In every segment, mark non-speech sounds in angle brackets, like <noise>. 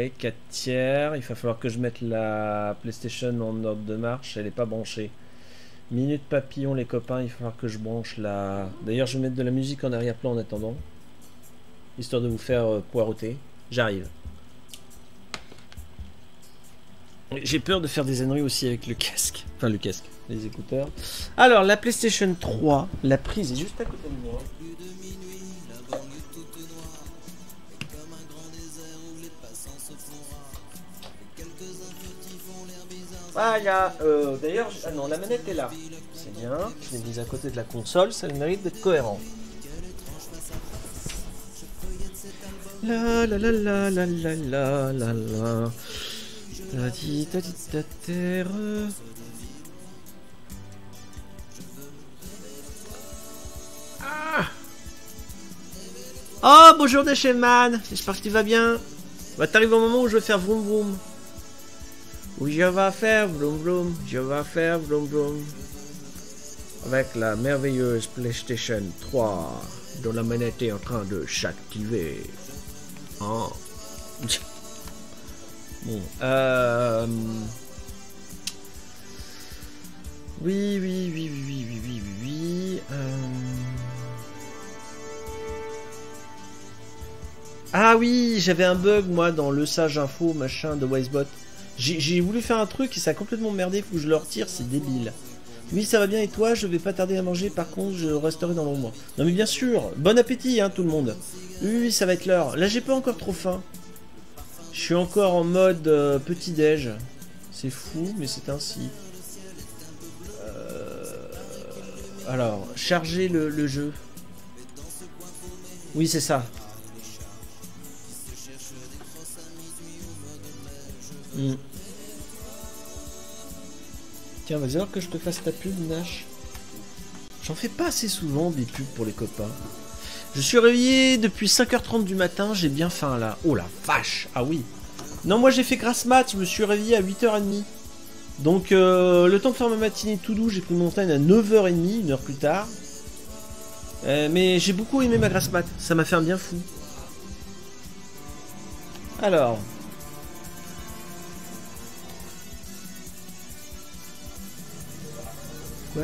Ouais, 4 tiers. Il va falloir que je mette la PlayStation en ordre de marche. Elle n'est pas branchée. Minute papillon, les copains. Il va falloir que je branche la. D'ailleurs, je vais mettre de la musique en arrière-plan en attendant. Histoire de vous faire euh, poireauter. J'arrive. J'ai peur de faire des âneries aussi avec le casque. Enfin, le casque, les écouteurs. Alors, la PlayStation 3, la prise est juste à côté de moi. Voilà. Euh, D'ailleurs, ah non, la manette est là. C'est bien. Je l'ai mise à côté de la console. Ça mérite d'être cohérent. La la la la la la la la la. Ta di ta di ta terre. Ah Oh bonjour Deshelman J'espère que tu vas bien. Bah t'arrives au moment où je vais faire vroom vroom. Où je vais faire vroom vroom, je vais faire vroom vroom. Avec la merveilleuse PlayStation 3 dont la manette est en train de s'activer. Hein? Oh. <laughs> Bon. Euh... Oui, oui, oui, oui, oui, oui, oui, oui. Euh... Ah oui, j'avais un bug moi dans le sage info machin de Wisebot. J'ai voulu faire un truc et ça a complètement merdé, faut que je le retire, c'est débile. Oui, ça va bien et toi Je vais pas tarder à manger, par contre, je resterai dans l'ombre. Non mais bien sûr, bon appétit hein tout le monde. Oui, ça va être l'heure. Là, j'ai pas encore trop faim. Je suis encore en mode euh, petit-déj. C'est fou, mais c'est ainsi. Euh, Alors, charger le, le jeu. Oui, c'est ça. Hmm. Vas-y alors que je te fasse ta pub, Nash. J'en fais pas assez souvent des pubs pour les copains. Je suis réveillé depuis 5h30 du matin, j'ai bien faim là. Oh la vache Ah oui Non, moi j'ai fait grasse mat, je me suis réveillé à 8h30. Donc euh, le temps de faire ma matinée tout doux, j'ai pris mon montagne à 9h30, une heure plus tard. Euh, mais j'ai beaucoup aimé ma grasse mat, ça m'a fait un bien fou. Alors. Quoi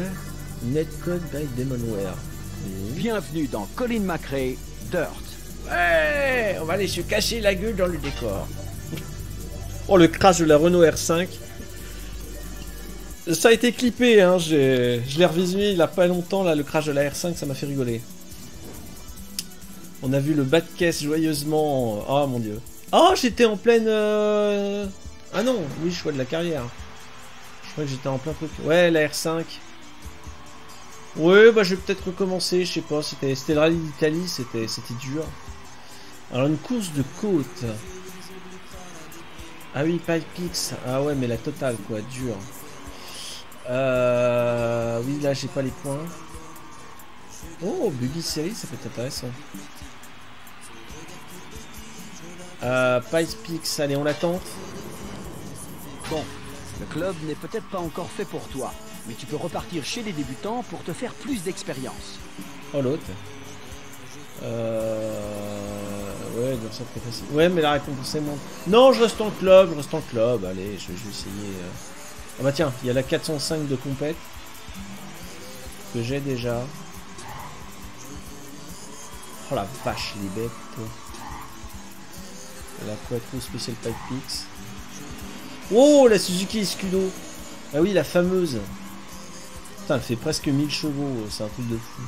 Netcode by Demonware. Bienvenue dans Colin McRae, Dirt. Ouais On va aller se cacher la gueule dans le décor. Oh, le crash de la Renault R5. Ça a été clippé, hein. Je l'ai revisionné il y a pas longtemps, là, le crash de la R5, ça m'a fait rigoler. On a vu le bas de caisse joyeusement. Oh mon dieu. Oh, j'étais en pleine. euh, Ah non, oui, choix de la carrière. Je crois que j'étais en plein truc. Ouais, la R5. Ouais, bah je vais peut-être recommencer, je sais pas, c'était le rallye d'Italie, c'était dur. Alors une course de côte. Ah oui, Pix. Ah ouais, mais la totale quoi, dur. Euh... Oui, là j'ai pas les points. Oh, Buggy Series, ça peut être intéressant. Euh, Pix, allez, on l'attend. Bon, le club n'est peut-être pas encore fait pour toi, mais tu peux repartir chez les débutants pour te faire plus d'expérience. Oh l'autre. Euh... Ouais, ça très facile. Ouais, mais la récompense est monte. Non, je reste en club, je reste en club. Allez, je, vais essayer. euh. Ah bah tiens, il y a la 405 de compète. Que j'ai déjà. Oh la vache, il est bête. toi. La Quattro Special Pipe Pix. Oh, la Suzuki Escudo. Ah oui, la fameuse. Elle fait presque 1000 chevaux, c'est un truc de fou.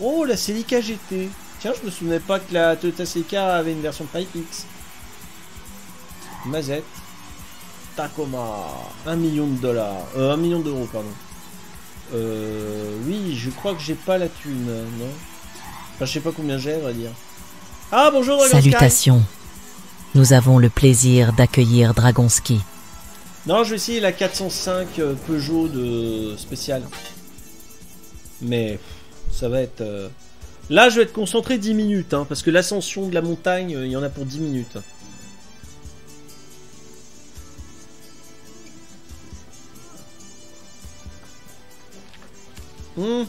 Oh, la Celica GT. Tiens, je me souvenais pas que la Toyota Celica avait une version Pipe X. Mazette. Tacoma. 1 million de dollars. Euh, 1 million d'euros, pardon. Euh, oui, je crois que j'ai pas la thune, non Enfin, je sais pas combien j'ai, on va dire. Ah, bonjour. Salutations. Nous avons le plaisir d'accueillir Dragonski. Non, je vais essayer la 405 euh, Peugeot de spécial. Mais ça va être. euh, Là, je vais être concentré 10 minutes, hein, parce que l'ascension de la montagne, euh, il y en a pour 10 minutes. Hum.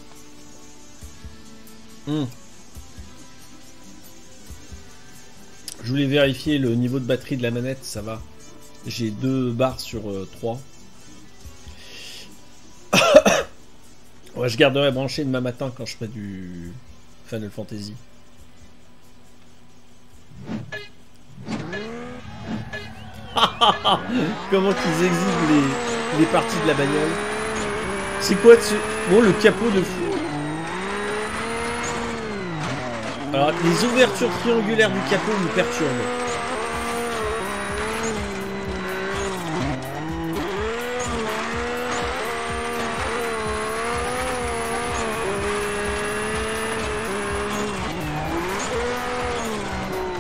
Hum. Je voulais vérifier le niveau de batterie de la manette, ça va. J'ai deux barres sur euh, trois. <coughs> ouais, je garderai branché demain matin quand je ferai du Final Fantasy. <laughs> Comment qu'ils exhibent les, les parties de la bagnole. C'est quoi ce... Bon, le capot de fou. Alors, les ouvertures triangulaires du capot me perturbent.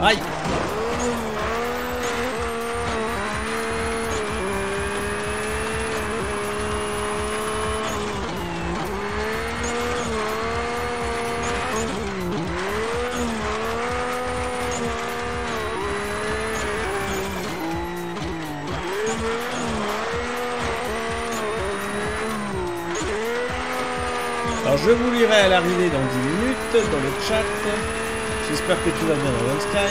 Aïe Alors je vous lirai à l'arrivée dans 10 minutes dans le chat. J'espère.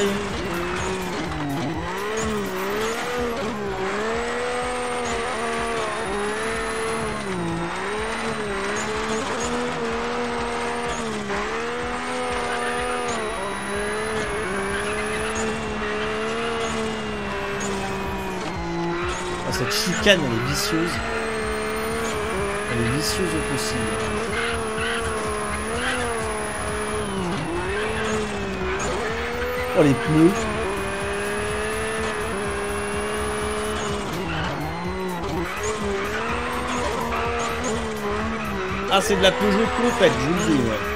Ah, cette chicane elle est vicieuse. Elle est vicieuse au possible. Oh les pneus. Ah c'est de la Peugeot complète, je vous le dis. ouais.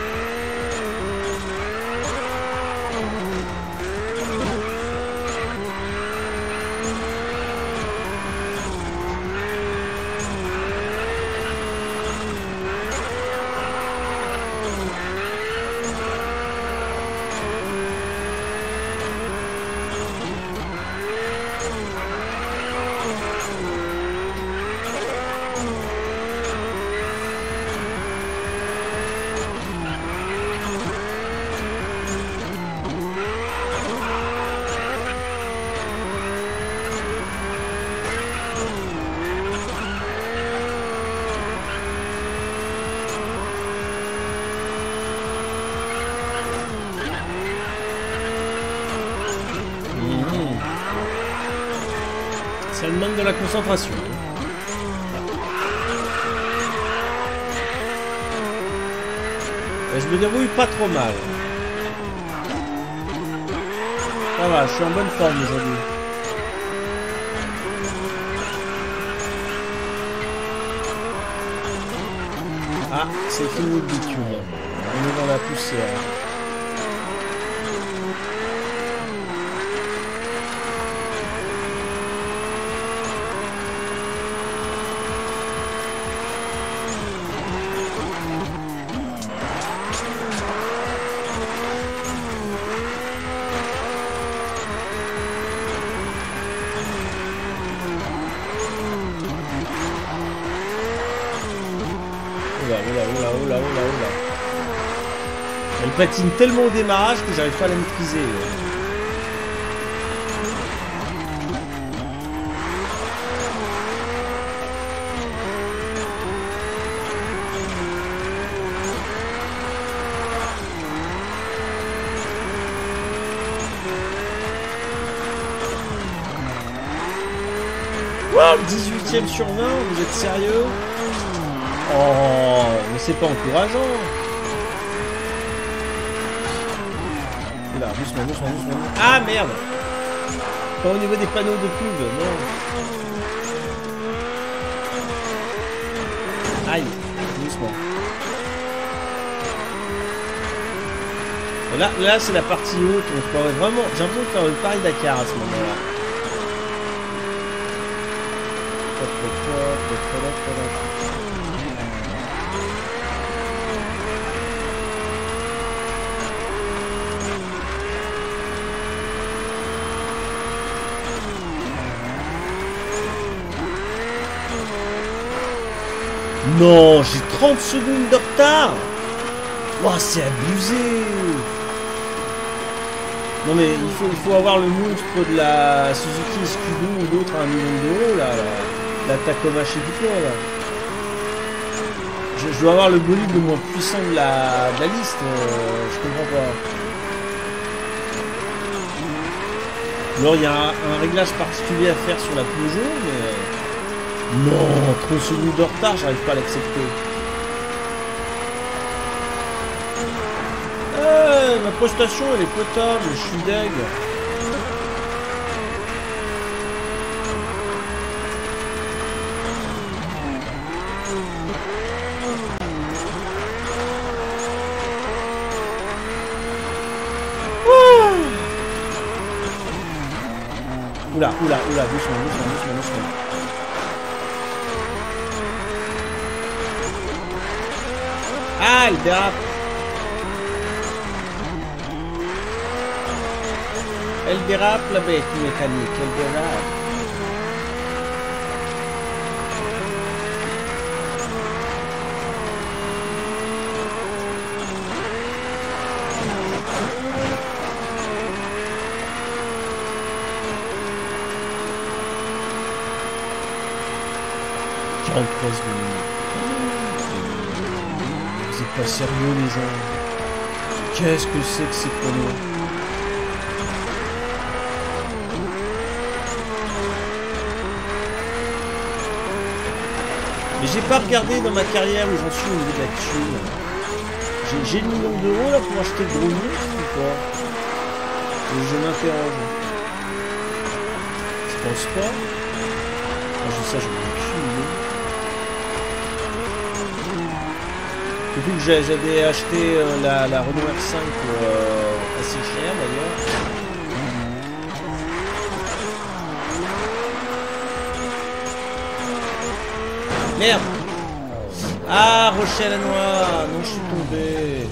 Patine tellement au démarrage que j'arrive pas à la maîtriser. Wow, 18ème sur 20, vous êtes sérieux? Oh, mais c'est pas encourageant. Oula, doucement, doucement, doucement. Ah merde Pas au niveau des panneaux de pub, non. Aïe, doucement. Et là, là c'est la partie haute, on pourrait vraiment... J'ai l'impression de faire une Paris-Dakar à ce moment-là. Hop, hop, hop, hop, hop, hop. Non, j'ai 30 secondes de retard. Ouah, c'est abusé. Non mais il faut, avoir le monstre de la Suzuki Scudo ou d'autres à un million d'euros, là, la, la Tacoma chez Duclos, là. Je, dois avoir le bolide le moins puissant de la, liste, euh, je comprends pas. Alors il y a un, réglage particulier à faire sur la Peugeot, mais... Non, 30 secondes de retard, j'arrive pas à l'accepter. Eh, ma prestation elle est potable, je suis deg. Oula, oula, oula, doucement, doucement, doucement. Ah, elle dérape Elle dérape la bête mécanique, elle dérape. Quarante-trois secondes. Vous êtes pas sérieux les gens Qu'est-ce que c'est que ces chronos Mais j'ai pas regardé dans ma carrière où j'en suis au niveau de. J'ai- le million d'euros là pour acheter le gros monstre ou Et Je m'interroge. Je pense pas. Je ça, je me aucune idée. J'avais acheté euh, la, la Renault R5 pour euh, assez cher d'ailleurs. Merde Ah, Rochelle à noix Non, je suis tombé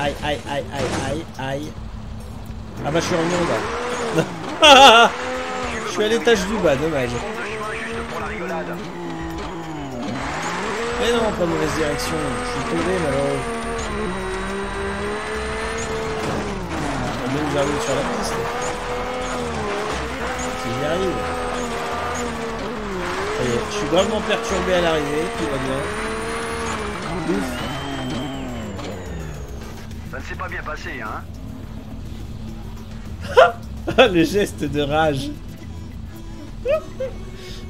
Aïe, aïe, aïe, aïe, aïe, aïe. Ah bah, je suis revenu en bas. <laughs> je suis à l'étage du bas, dommage. Mais non, pas mauvaise direction. Je suis tombé, malheureux. Au moins, j'arrive sur la piste. Si j'y arrive. Ça y est, je suis gravement perturbé à l'arrivée, tout va bien. Ouf. Ça ne s'est pas bien passé, hein Ah, <laughs> le geste de rage.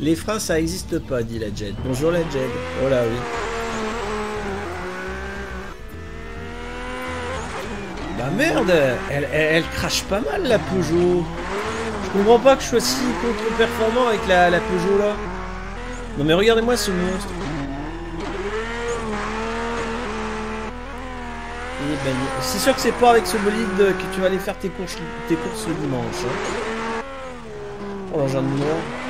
Les freins, ça existe pas, dit la Jed. Bonjour la Jed. Oh là oui. Bah merde, elle, crache pas mal la Peugeot. Je comprends pas que je sois si contre-performant avec la, Peugeot là. Non mais regardez-moi ce monstre. Eh ben, C'est sûr que c'est pas avec ce bolide que tu vas aller faire tes courses, tes courses le dimanche. hein. Oh l'engin de mort.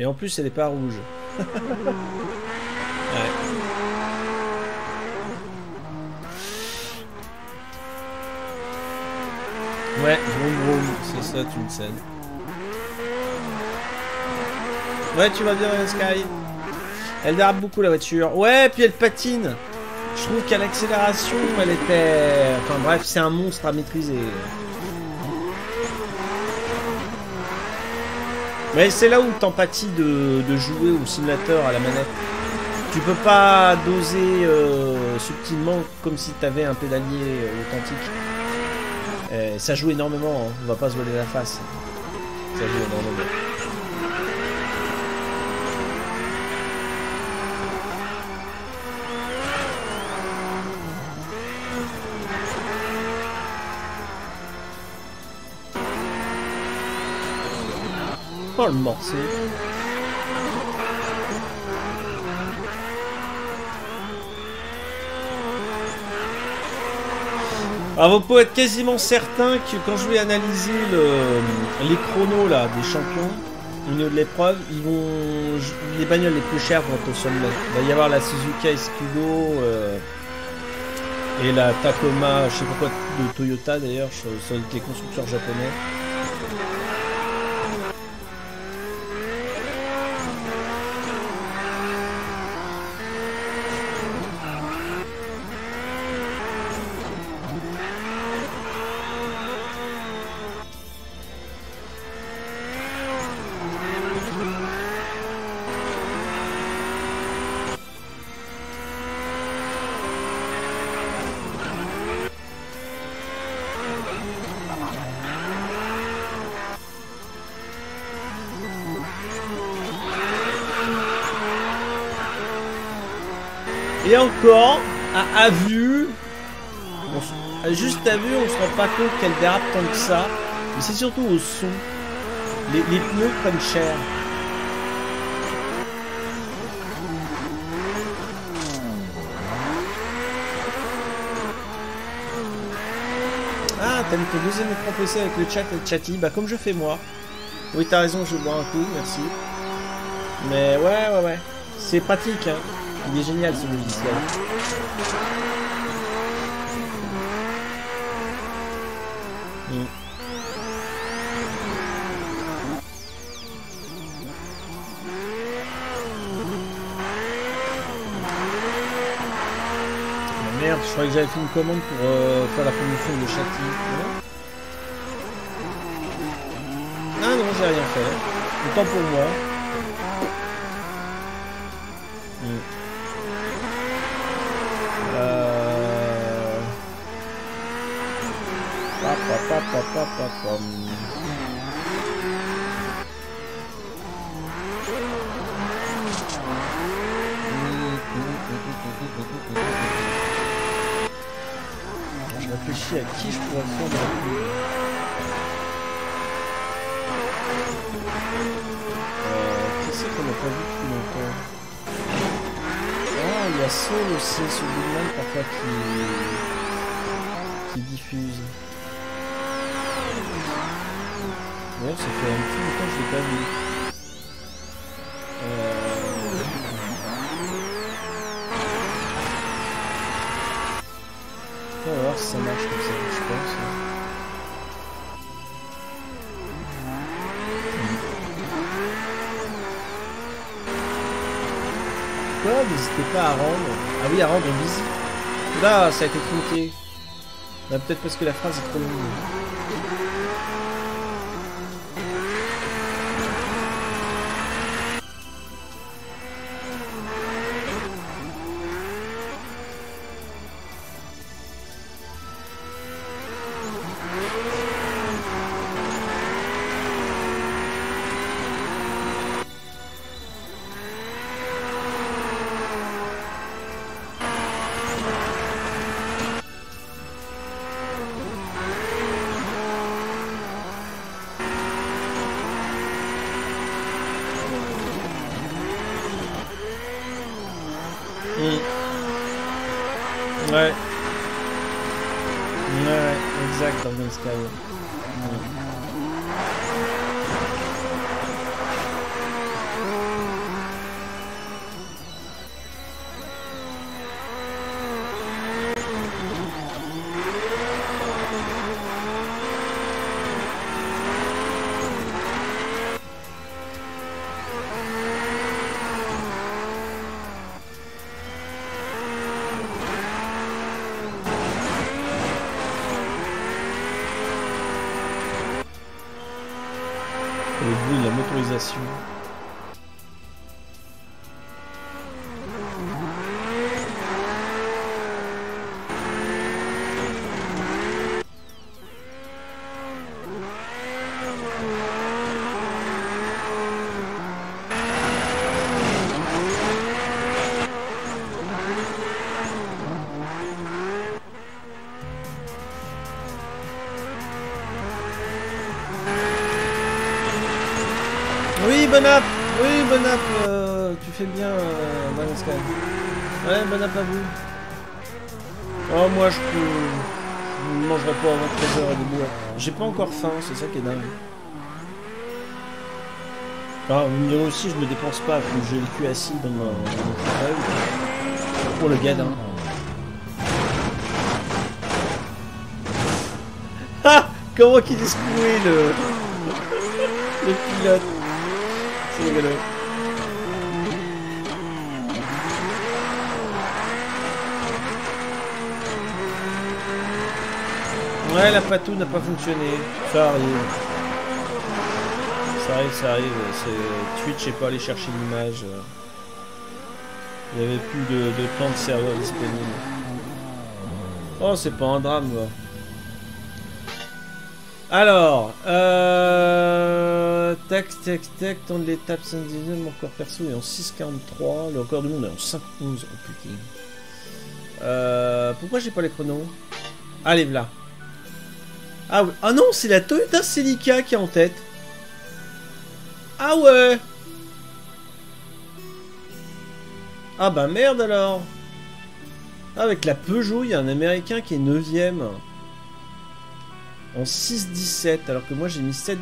Et en plus, elle est pas rouge. <laughs> ouais. Ouais, vroom vroom, c'est ça, tu me cèdes. Ouais, tu vas bien, Sky. Elle dérape beaucoup la voiture. Ouais, puis elle patine. Je trouve qu'à l'accélération, elle était. Enfin bref, c'est un monstre à maîtriser. Mais c'est là où t'empathies de, jouer au simulateur à la manette. Tu peux pas doser euh, subtilement comme si t'avais un pédalier euh, authentique. Euh, ça joue énormément, hein. on va pas se voler la face. Ça joue énormément. Le morceau. Alors vous pouvez être quasiment certain que quand je vais analyser le- les chronos là des champions niveau de l'épreuve, ils vont les bagnoles les plus chères vont au sommet. Il va y avoir la Suzuka Escudo euh, et la Tacoma, je sais pas quoi de Toyota d'ailleurs, être les constructeurs japonais. À vue, on se rend pas compte qu'elle dérape tant que ça. Mais c'est surtout au son. Les, les pneus prennent cher. Ah, t'as mis ton deuxième écran PC avec le chat et le chatty. Bah, comme je fais moi. Oui, t'as raison, je bois un coup, merci. Mais ouais, ouais, ouais. C'est pratique, hein. Il est génial ce logiciel. Ah, Merde, je croyais que j'avais fait une commande pour euh, faire la promotion de Châty. Non Ah non, j'ai rien fait. Autant pour moi. Je réfléchis à qui je pourrais faire dans la pub. Euh, qui c'est qu'on n'a pas vu depuis longtemps Ah, il y a Soul aussi, ce Goodman parfois qui ça fait un petit longtemps que je l'ai pas vu. Euh... On va voir si ça marche comme ça, je pense. Quoi N'hésitez pas à rendre. Ah oui, à rendre visite. Là, ça a été tronqué. Bah, Peut-être parce que la phrase est trop longue. Mm. Ouais. Ouais, ouais, exact, dans le Sky. Mm. C'est ça qui est dingue. Ah, mais aussi, je me dépense pas, que j'ai le cul assis dans mon, fauteuil. Pour le gadin. <laughs> Ah Comment qu'il est secoué, le... <laughs> le pilote c'est rigolo. Ouais, la patou n'a pas fonctionné. Ça arrive. Ça arrive, ça arrive. C'est Twitch n'est pas allé chercher l'image. Il n'y avait plus de, de temps de serveur disponible. Oh, c'est pas un drame. Alors, euh... Tac, tac, tac, temps de l'étape 119, mon corps perso est en 6,43, le record du monde est en 5,11, oh putain. Euh, pourquoi j'ai pas les chronos? Allez, là. Ah, ouais. ah non, c'est la Toyota Celica qui est en tête. Ah ouais Ah bah merde alors Ah, Avec la Peugeot, il y a un américain qui est 9ème. En 6-17, alors que moi j'ai mis 7-19.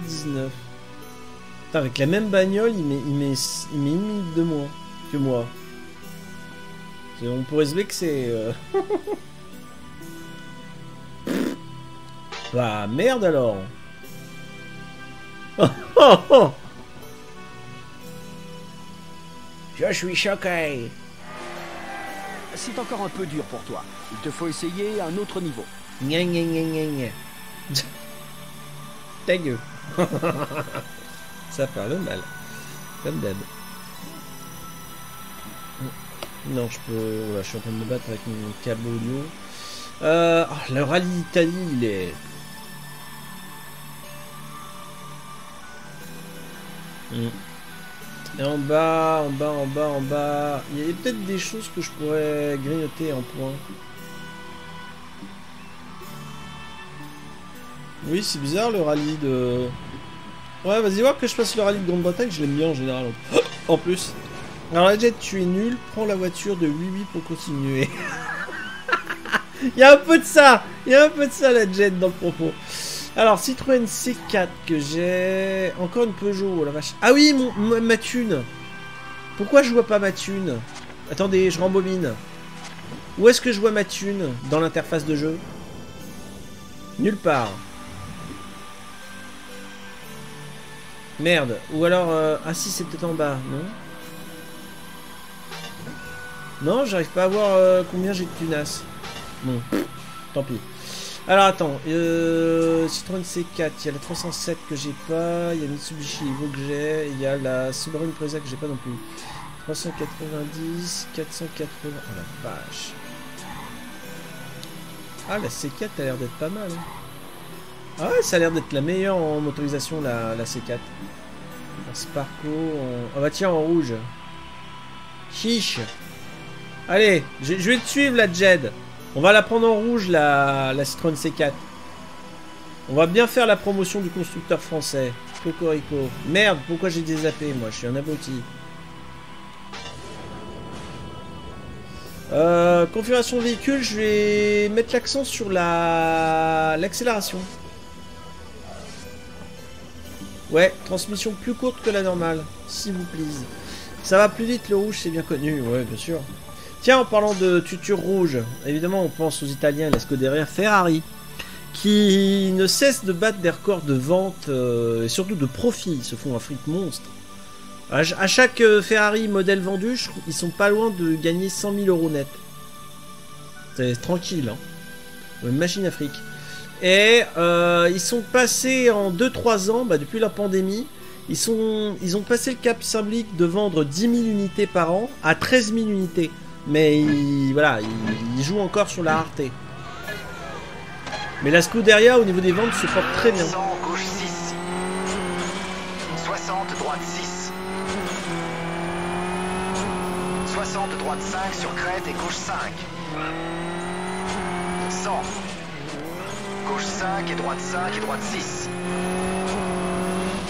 Putain, avec la même bagnole, il met, il, met, une minute de moins que moi. On pourrait se vexer. euh. <laughs> bah merde alors <laughs> Je suis choqué C'est encore un peu dur pour toi. Il te faut essayer un autre niveau. Gna gna gna gna gna. <laughs> Ta gueule. <laughs> Ça parle mal. Comme d'hab. Non, je peux. Voilà, je suis en train de me battre avec mon câble audio. Euh, ah, le rallye d'Italie, il est. Et en bas, en bas, en bas, en bas. Il y a peut-être des choses que je pourrais grignoter en point. Oui, c'est bizarre le rallye de. Ouais, vas-y voir que je fasse le rallye de Grande-Bretagne, je l'aime bien en général. <gasps> En plus. Alors la Jet, tu es nul, prends la voiture de 8-8 pour continuer. <laughs> Il y a un peu de ça Il y a un peu de ça la Jet dans le propos. Alors Citroën C4 que j'ai. Encore une Peugeot, oh la vache. Ah oui, mon, ma, thune Pourquoi je vois pas ma thune? Attendez, je rembobine. Où est-ce que je vois ma thune? Dans l'interface de jeu? Nulle part. Merde. Ou alors... euh, Ah si, c'est peut-être en bas, non? Non, j'arrive pas à voir euh, combien j'ai de tunas. Bon, tant pis. Alors attends, euh, Citroën C4, il y a la 307 que j'ai pas, il y a Mitsubishi Evo que j'ai, il y a la Subaru Impreza que j'ai pas non plus. 390, 480, oh la vache. Ah la C4 a l'air d'être pas mal. hein. Ah ouais, ça a l'air d'être la meilleure en motorisation, la, la C4. En Sparco, en... Ah bah tiens, en rouge. Chiche. Allez, je vais te suivre, la Jed. On va la prendre en rouge, la, la Citroën C4. On va bien faire la promotion du constructeur français. Cocorico. Merde, pourquoi j'ai dézappé, moi? Je suis un abruti. Euh, configuration véhicule, je vais mettre l'accent sur la l'accélération. Ouais, transmission plus courte que la normale, s'il vous plaît. Ça va plus vite le rouge, c'est bien connu, ouais, bien sûr. Tiens, en parlant de tuture rouge, évidemment, on pense aux Italiens, la Scuderia Ferrari, qui ne cessent de battre des records de vente euh, et surtout de profit. Ils se font un fric monstre. À, ch- à chaque euh, Ferrari modèle vendu, ils sont pas loin de gagner 100 000 euros net. C'est tranquille, hein. Une machine à fric. Et euh, ils sont passés en 2-3 ans, bah, depuis la pandémie, ils, sont, ils ont passé le cap symbolique de vendre 10 000 unités par an à 13 000 unités. Mais ils, voilà, ils, ils jouent encore sur la rareté. Mais la Scuderia, au niveau des ventes, se porte très bien. 100, gauche 6. 60, droite 6. 60, droite 5 sur crête et gauche 5. 100. Gauche 5 et droite 5 et droite 6.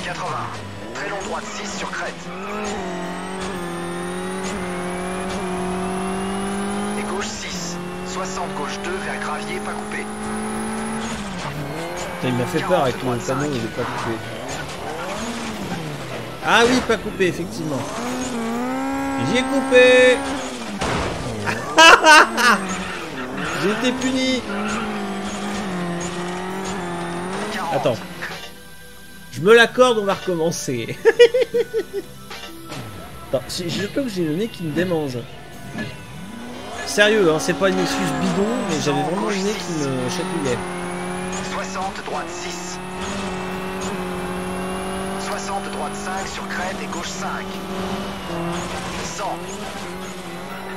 80. Très long droite 6 sur crête. Et gauche 6. 60 gauche 2 vers gravier pas coupé. Il m'a fait peur avec le panneau, il est pas coupé. Ah oui, pas coupé, effectivement. J'ai coupé <laughs> J'ai été puni 40. Attends. Je me l'accorde, on va recommencer. <laughs> Je peux que j'ai le nez qui me démange. Sérieux, hein, c'est pas une excuse bidon, mais j'avais vraiment le nez qui me chatouillait. 60, droite 6. 60, droite 5 sur crête et gauche 5. 100.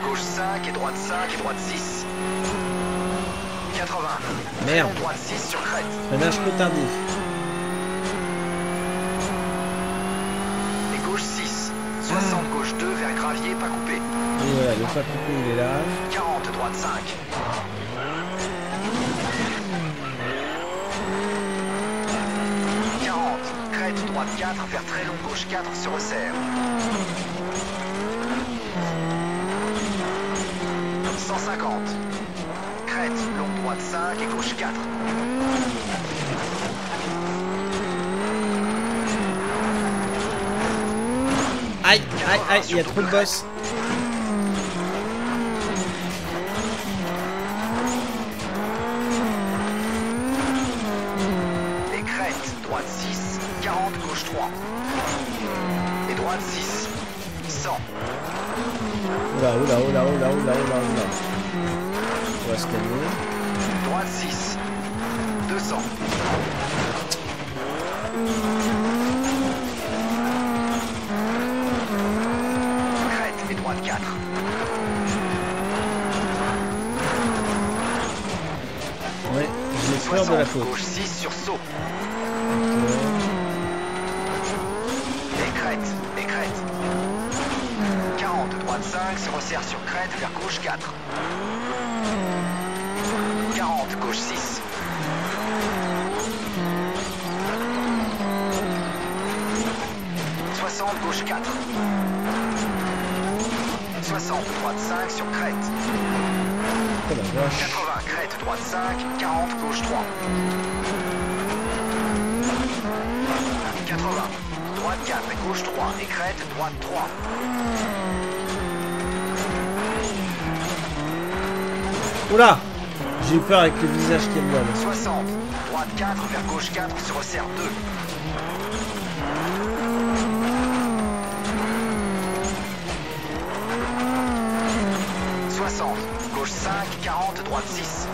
Gauche 5 et droite 5 et droite 6. 80. Merde. Droite 6 sur crête. Freinage peu tardif. Et gauche 6. 60 gauche 2 vers gravier pas coupé. Voilà, le coupé, il est là. 40, droite 5. crête droite 4, vers très long gauche 4 se resserre. 150. Crête, long droite 5 et gauche 4. Aïe, aïe, aïe, il y a trop de boss. Crête vers gauche 4. 40, gauche 6. Soixante, gauche 4. 60, droite 5 sur crête. Oh la vache. 80, crête, droite 5, 40, gauche 3. 80, droite 4, gauche 3, et crête, droite 3. Oula J'ai eu peur avec le visage qui est là. 60, droite 4, vers gauche 4, se resserre 2. Soixante, gauche 5, 40, droite 6.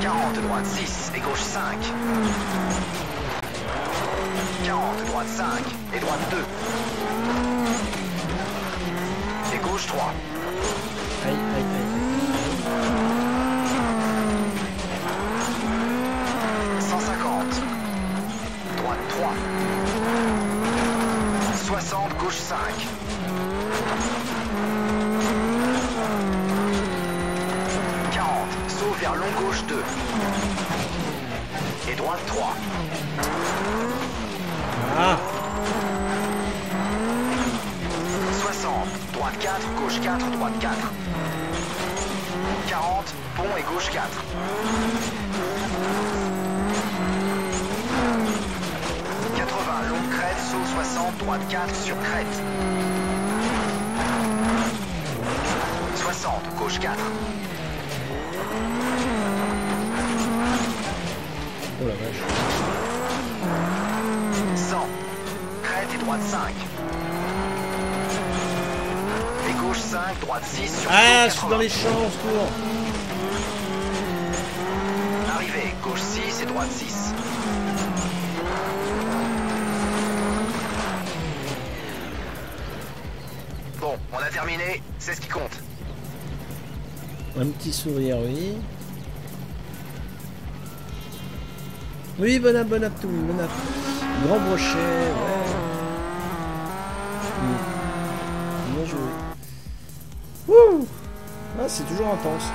Quarante, droite 6 et gauche 5. 40, droite 5 et droite 2. Gauche 3. Aïe, aïe, aïe. aïe. 150. Droite 3. 60, gauche 5. 40. Saut vers long gauche 2. Et droite 3. 4, gauche 4, droite 4. 40. Pont et gauche 4. 80. Longue crête, saut 60, droite 4 sur crête. 60, gauche 4. Oh la vache. 100. Crête et droite 5. Gauche 5, droite 6 sur Ah, je suis dans les champs, secours Arrivée, gauche 6 et droite 6. Bon, on a terminé, c'est ce qui compte. Un petit sourire, oui. Oui, bon app, bon app, tout, bon app. Grand brochet, ouais. C'est toujours intense.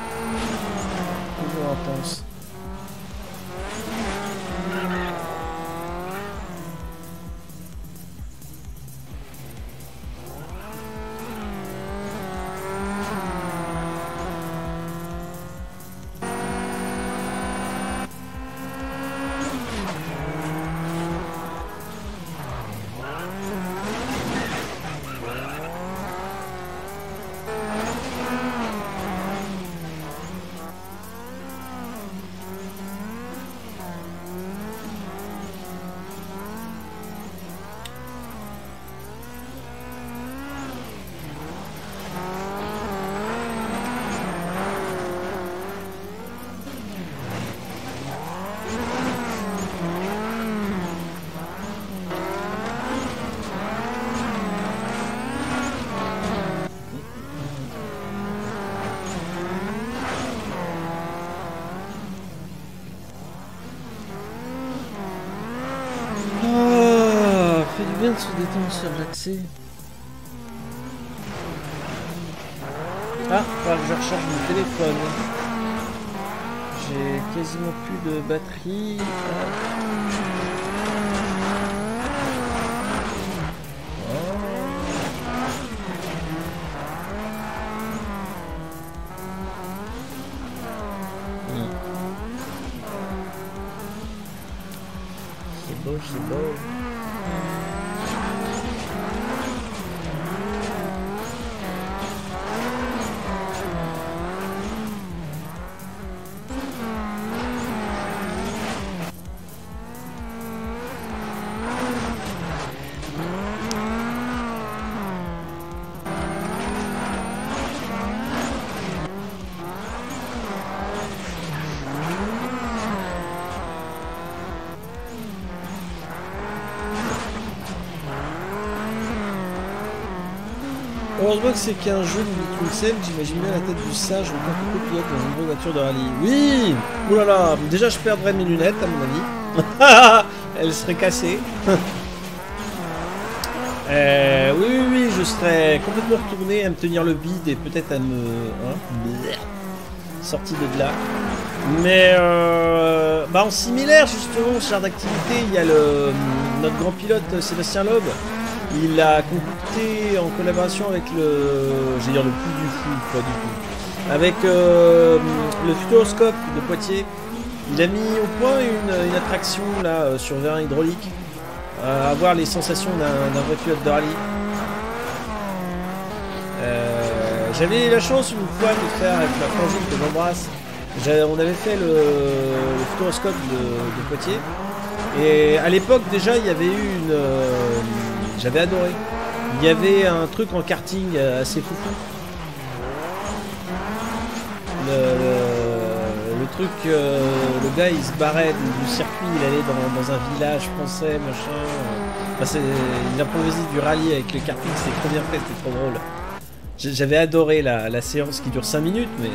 Toujours intense. elle se détend surjaxée. Ah, je recharge mon téléphone. J'ai quasiment plus de batterie. Que c'est qu'un jeu de scène, j'imagine bien la tête du sage en tant que copilote dans une voiture de rallye. Oui Ouh là là Déjà je perdrais mes lunettes à mon avis. <laughs> Elles seraient cassées. <laughs> Euh, oui, oui, oui, je serais complètement retourné à me tenir le bide et peut-être à me... Hein, sorti de là. Mais euh, bah en similaire justement, ce genre d'activité, il y a le, notre grand pilote Sébastien Loeb. Il a concocté en collaboration avec le, je vais dire le plus du fou, du avec euh, le Futuroscope de Poitiers. Il a mis au point une, attraction là euh, sur vérin hydraulique, avoir les sensations d'un vrai pilote de rallye. Euh, J'avais la chance une fois de faire avec ma frangine que j'embrasse. On avait fait le, le Futuroscope de, Poitiers. Et à l'époque déjà il y avait eu une... J'avais adoré. Il y avait un truc en karting euh, assez foufou. Le, truc, euh, le gars il se barrait du, circuit, il allait dans, un village français, machin. Enfin, il improvisait du rallye avec le karting, c'était trop bien fait, c'était trop drôle. J'avais adoré la, la séance qui dure 5 minutes, mais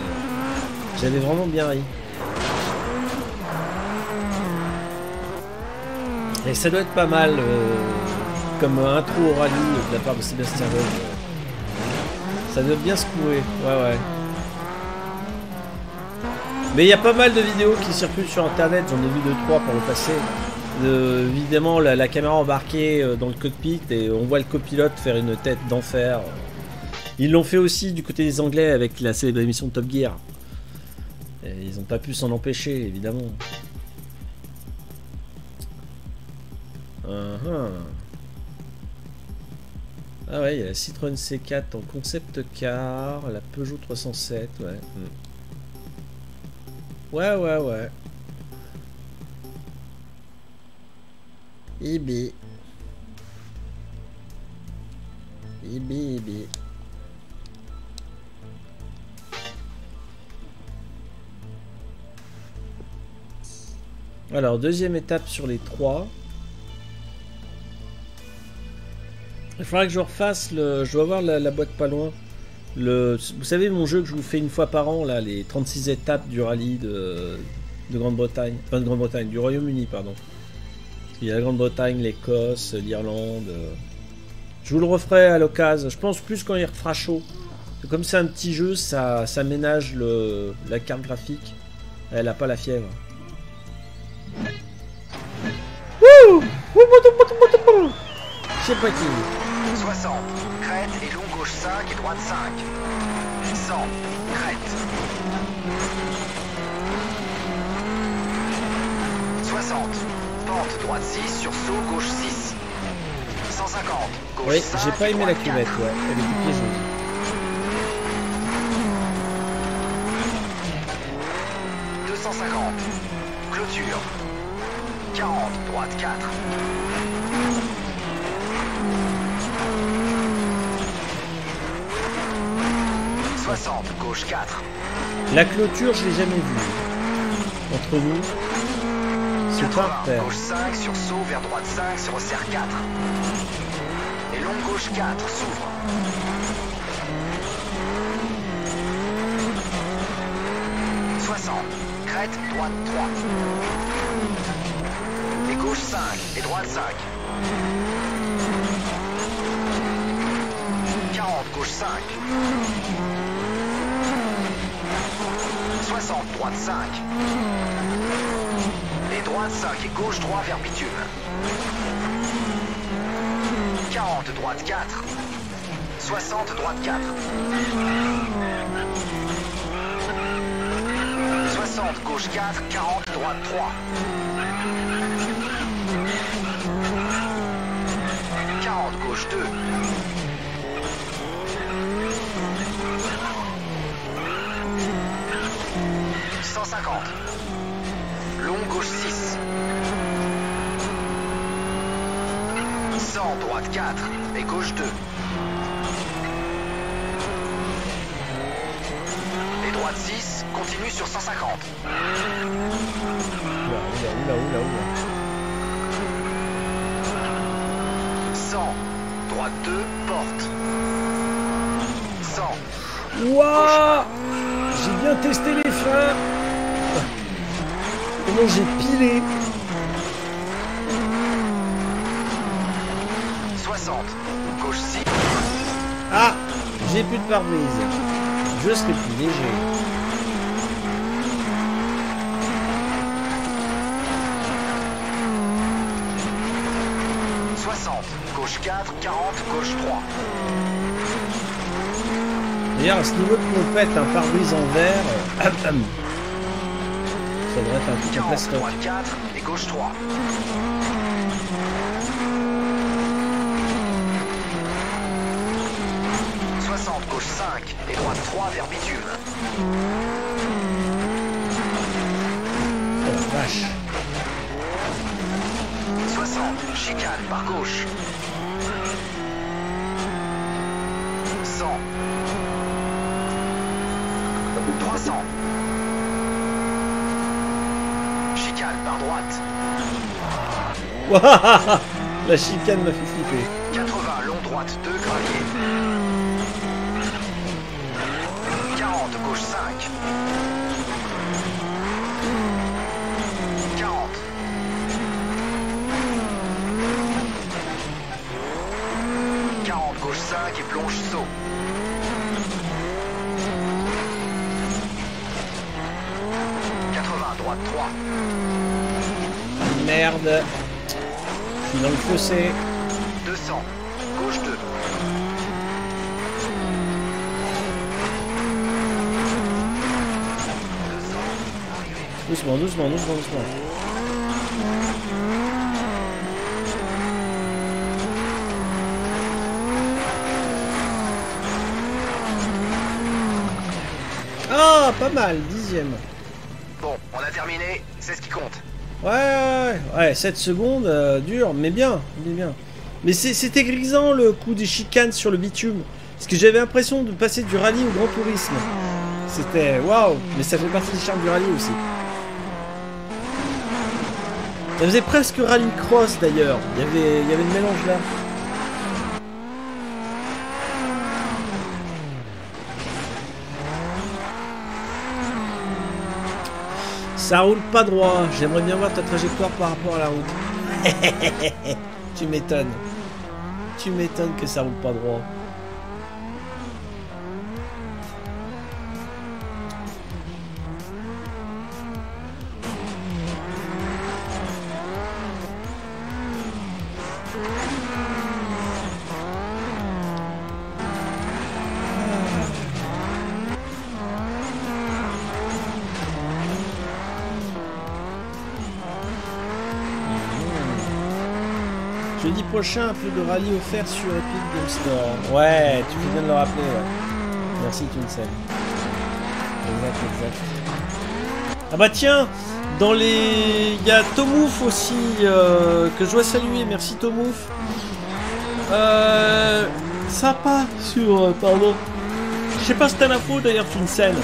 j'avais vraiment bien ri. Et ça doit être pas mal euh, comme intro au rallye de la part de Sébastien Loeb. euh. Ça doit bien secouer, ouais ouais. Mais il y a pas mal de vidéos qui circulent sur internet, j'en ai vu 2-3 par le passé. De- évidemment, la, caméra embarquée euh, dans le cockpit et on voit le copilote faire une tête d'enfer. Ils l'ont fait aussi du côté des Anglais avec la célèbre émission Top Gear. Et ils n'ont pas pu s'en empêcher, évidemment. Uh-huh. Ah ouais, il y a la Citroën C4 en concept car, la Peugeot 307, ouais. hmm. Ouais, ouais, ouais. Ibi. Ibi, Ibi. Alors, deuxième étape sur les trois. Il faudra que je refasse le. Je dois avoir la, boîte pas loin. Vous savez, mon jeu que je vous fais une fois par an, là, les 36 étapes du rallye de, de Grande-Bretagne. Enfin, de Grande-Bretagne, du Royaume-Uni, pardon. Il y a la Grande-Bretagne, l'Écosse, l'Irlande. Je vous le referai à l'occasion. Je pense plus quand il refera chaud. Comme c'est un petit jeu, ça, ménage la carte graphique. Elle a pas la fièvre. Wouh C'est parti 60, crête et long gauche 5 et droite 5. 100, crête. 60, pente droite 6 sur saut gauche 6. 150, gauche Oui, 5 j'ai pas aimé la cuvette, 4. ouais. Elle était piégeuse. 250, clôture. 40, droite 4. « 60, gauche 4. La clôture, je l'ai jamais vue. Entre nous, c'est pas 80, repère. gauche 5 sur saut vers droite 5 sur resserre 4. Et longue gauche 4 s'ouvre. « 60, crête, droite 3. Et gauche 5 et droite 5. 40, gauche 5. 60, droite 5. Et droite 5 et gauche 3 vers bitume. 40, droite 4. 60, droite 4. 60, gauche 4, 40, droite 3. 40, gauche 2. 150. Long gauche 6. 100, droite 4 et gauche 2. Et droite 6, continue sur 150. Oula, oula, oula, oula, oula. 100, droite 2, porte. 100, Ouah J'ai bien testé les freins. Comment j'ai pilé 60, gauche 6, Ah J'ai plus de pare-brise. Je serai plus léger. « 60, gauche 4, 40, gauche 3. D'ailleurs, à ce niveau de compète, un pare-brise en verre, <clears throat> hum, hum. Ça devrait être un truc en 40, plastoc. droite 4 et gauche 3. « 60, gauche 5 et droite 3 vers bitume. Oh vache. 60, chicane par gauche. 100. 300. Chicane par droite. <laughs> La chicane m'a fait flipper. 80, long droite 2, gravier. 40, gauche 5. 40. 40, gauche 5 et plonge saut. 80, droite 3. Merde. Je suis dans le fossé. 200, gauche 2. Doucement, doucement, doucement, doucement. Ah, pas mal, dixième. Bon, on a terminé, c'est ce qui compte. Ouais, ouais, ouais, ouais, 7 secondes, euh, dur, mais bien, mais bien. Mais c'était grisant le coup des chicanes sur le bitume. Parce que j'avais l'impression de passer du rallye au grand tourisme. C'était waouh, mais ça fait partie des charmes du rallye aussi. Ça faisait presque rallye cross d'ailleurs. Il il y avait le mélange là. Ça roule pas droit. J'aimerais bien voir ta trajectoire par rapport à la route. <laughs> tu m'étonnes. Tu m'étonnes que ça roule pas droit. Prochain, un peu de rallye offert sur Epic Game Store. Ouais, tu bien de le rappeler, ouais. Merci, Tuncel. Exact, exact. Ah bah tiens, dans les... Il y a Tomouf aussi, euh, que je dois saluer. Merci Tomouf. Euh... Sympa sur... euh, pardon. Je sais pas si t'as l'info d'ailleurs, Tuncel.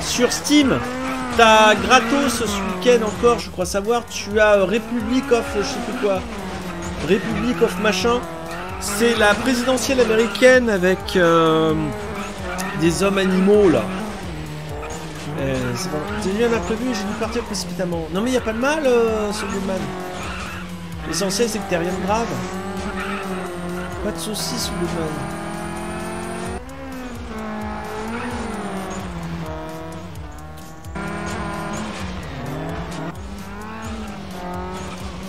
Sur Steam, t'as gratos ce week-end encore, je crois savoir, tu as Republic of je sais plus quoi. Republic of machin. C'est la présidentielle américaine avec euh, des hommes animaux là. Euh, c'est pas- J'ai eu un imprévu et j'ai dû partir précipitamment. Non mais y a pas de mal euh. L'essentiel c'est que t'aies rien de grave. Pas de soucis sur Goodman.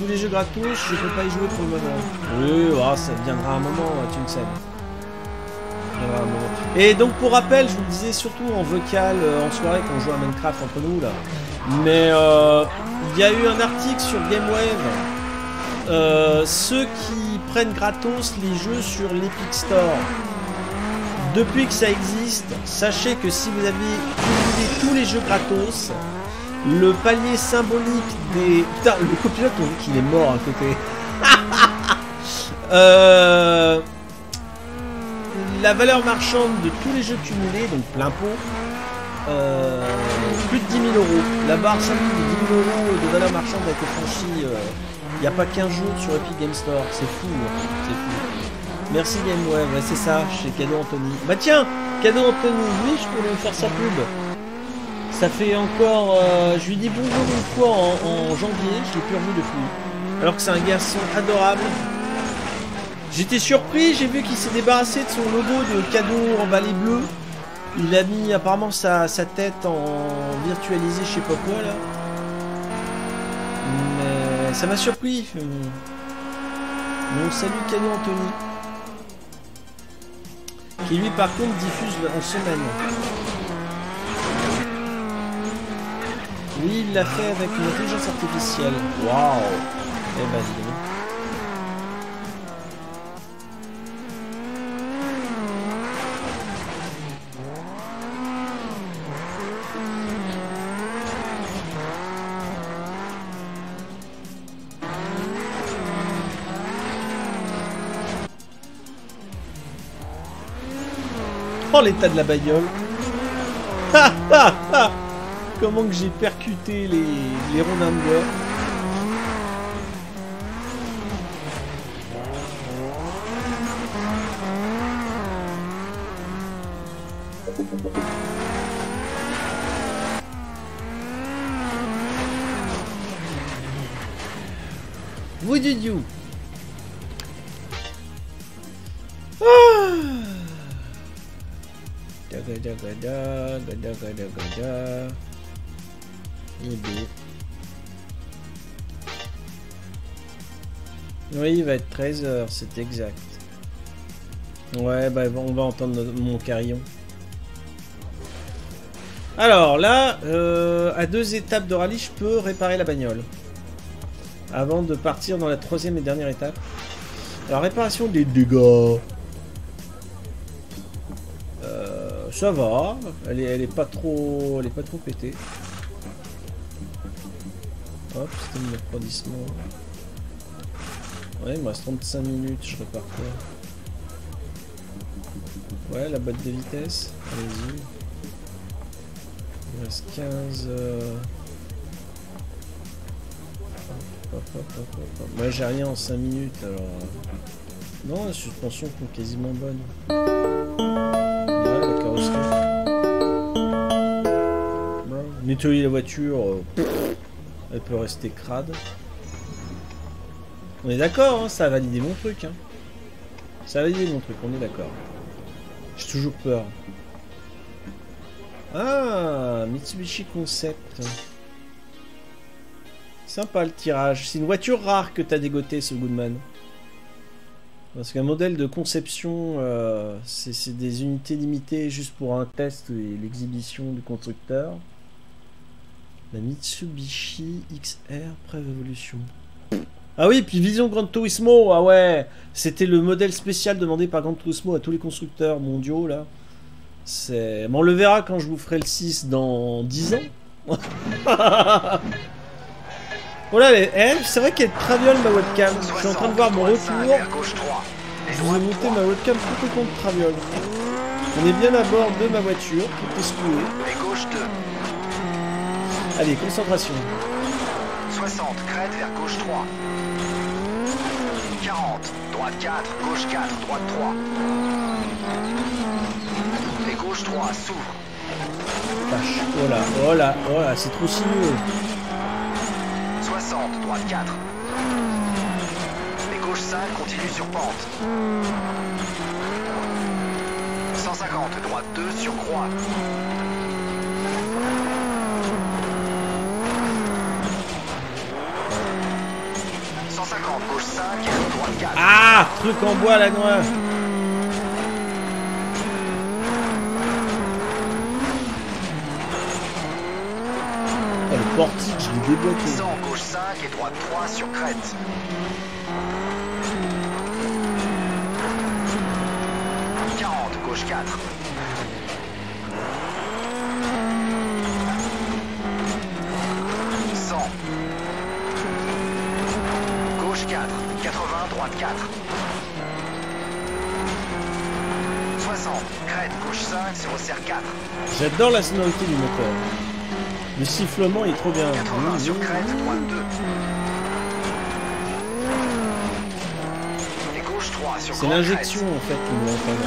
Tous les jeux gratos, je peux pas y jouer pour le moment. Oui, ah, ça viendra un moment, tu me sais. Et donc pour rappel, je vous le disais surtout en vocal, euh, en soirée quand on joue à Minecraft entre nous là. Mais euh, il y a eu un article sur GameWave. Euh, ceux qui prennent gratos les jeux sur l'Epic Store. Depuis que ça existe, sachez que si vous avez tous les jeux gratos, le palier symbolique des... Putain, le copilote, on dit qu'il est mort à côté. <laughs> Euh, La valeur marchande de tous les jeux cumulés, donc plein pot, euh, plus de 10 000 euros. La barre symbolique de 10 000 euros de valeur marchande a été franchie euh, il n'y a pas 15 jours sur Epic Game Store. C'est fou, hein. c'est fou. Merci GameWeb, ouais, c'est ça, chez Cadeau Anthony. Bah tiens, Cadeau Anthony, oui, je pourrais lui faire sa pub. Ça fait encore... euh, je lui dis bonjour une fois en, en janvier, je l'ai plus revu depuis. Alors que c'est un garçon adorable. J'étais surpris, j'ai vu qu'il s'est débarrassé de son logo de cadeau emballé bleu. Il a mis apparemment sa, tête en virtualisé, je sais pas quoi là. Mais ça m'a surpris. Donc salut Cadeau Anthony. Qui lui par contre diffuse en semaine. Oui, il l'a fait avec une intelligence artificielle. Waouh Eh ben dis. Oh l'état de la bagnole Ha, ha, ha Comment que j'ai percuté les, les rondins de bois. Vous du gada Idée. Oui, il va être 13h, c'est exact. Ouais, bah on va entendre mon carillon. Alors là, euh, à deux étapes de rallye, je peux réparer la bagnole. Avant de partir dans la troisième et dernière étape. Alors, réparation des dégâts. Euh, ça va. Elle est, elle est pas trop, elle est pas trop pétée. Hop, système de refroidissement. Ouais, il me reste 35 minutes, je repars quoi Ouais, la boîte de vitesse. Allez-y. Il me reste 15. euh, Hop, hop, hop. Moi j'ai rien en 5 minutes alors. euh. Non, la suspension est quasiment bonne. Ouais, la carrosserie. Nettoyer la voiture, euh, peut rester crade. On est d'accord, hein, ça a validé mon truc. Hein. Ça a validé mon truc, on est d'accord. J'ai toujours peur. Ah, Mitsubishi Concept. Sympa le tirage. C'est une voiture rare que t'as dégoté, ce Goodman. Parce qu'un modèle de conception, euh, c'est des unités limitées juste pour un test et l'exhibition du constructeur. La Mitsubishi XR Pré-Révolution. Ah oui, puis Vision Gran Turismo, ah ouais C'était le modèle spécial demandé par Gran Turismo à tous les constructeurs mondiaux, là. C'est... Mais on le verra quand je vous ferai le 6 dans 10 ans. <laughs> voilà, les... eh, c'est vrai qu'elle traviole ma webcam. Je suis en train de voir mon retour. vers gauche 3. Et Je monté 3. ma webcam tout au compte traviole. On est bien à bord de ma voiture, tout est secoué. Et gauche 2. Allez, concentration. 60, crête vers gauche 3. 40, droite 4, gauche 4, droite 3. Et gauche 3, s'ouvre. Vache. Oh là, oh là, oh là, c'est trop sinueux. 60, droite 4. Et gauche 5, continue sur pente. 150, droite 2 sur croix. Truc en bois, la noix Ah, le portique, je l'ai débloqué. 100 gauche 5 et droite 3 sur crête. Quarante, gauche 4. Cent. Gauche 4. 80, droite 4. 60. Crête, gauche 5, se resserre 4. J'adore la sonorité du moteur. Le sifflement est trop bien. 80 sur crête, droite 2. Et gauche 3 sur C'est l'injection en fait qui me l'entend. crête.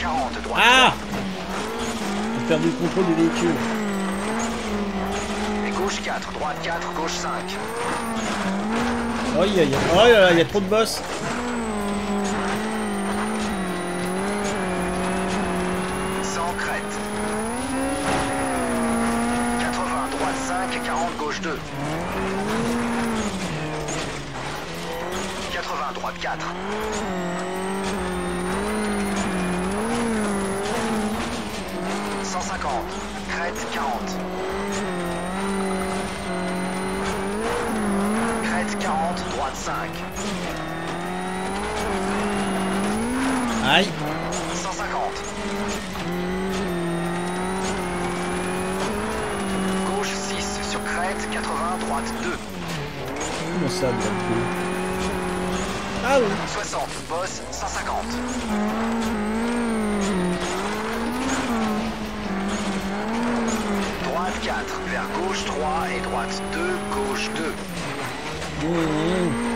40, droite Ah J'ai perdu le contrôle du véhicule. Et gauche 4, droite 4, gauche 5. Oh, il y a, oh là là, il y a trop de boss. Sans crête. 80, droite 5, 40, gauche 2. 80, droite 4. Oui 60, boss 150. Droite 4, vers gauche 3 et droite 2, gauche 2. Mmh.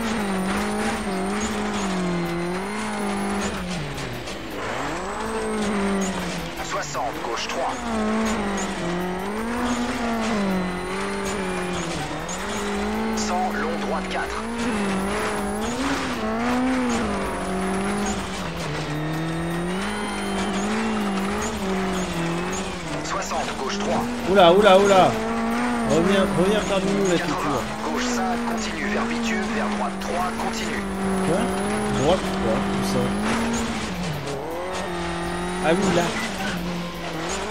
60, gauche 3. 100, long droite 4. Soixante, gauche 3. Oula, oula, oula Reviens, reviens parmi nous, la 80, culture. gauche 5, continue vers bitume, vers droite 3, continue. Quoi? Droite, quoi Tout ça. Ah oui, là.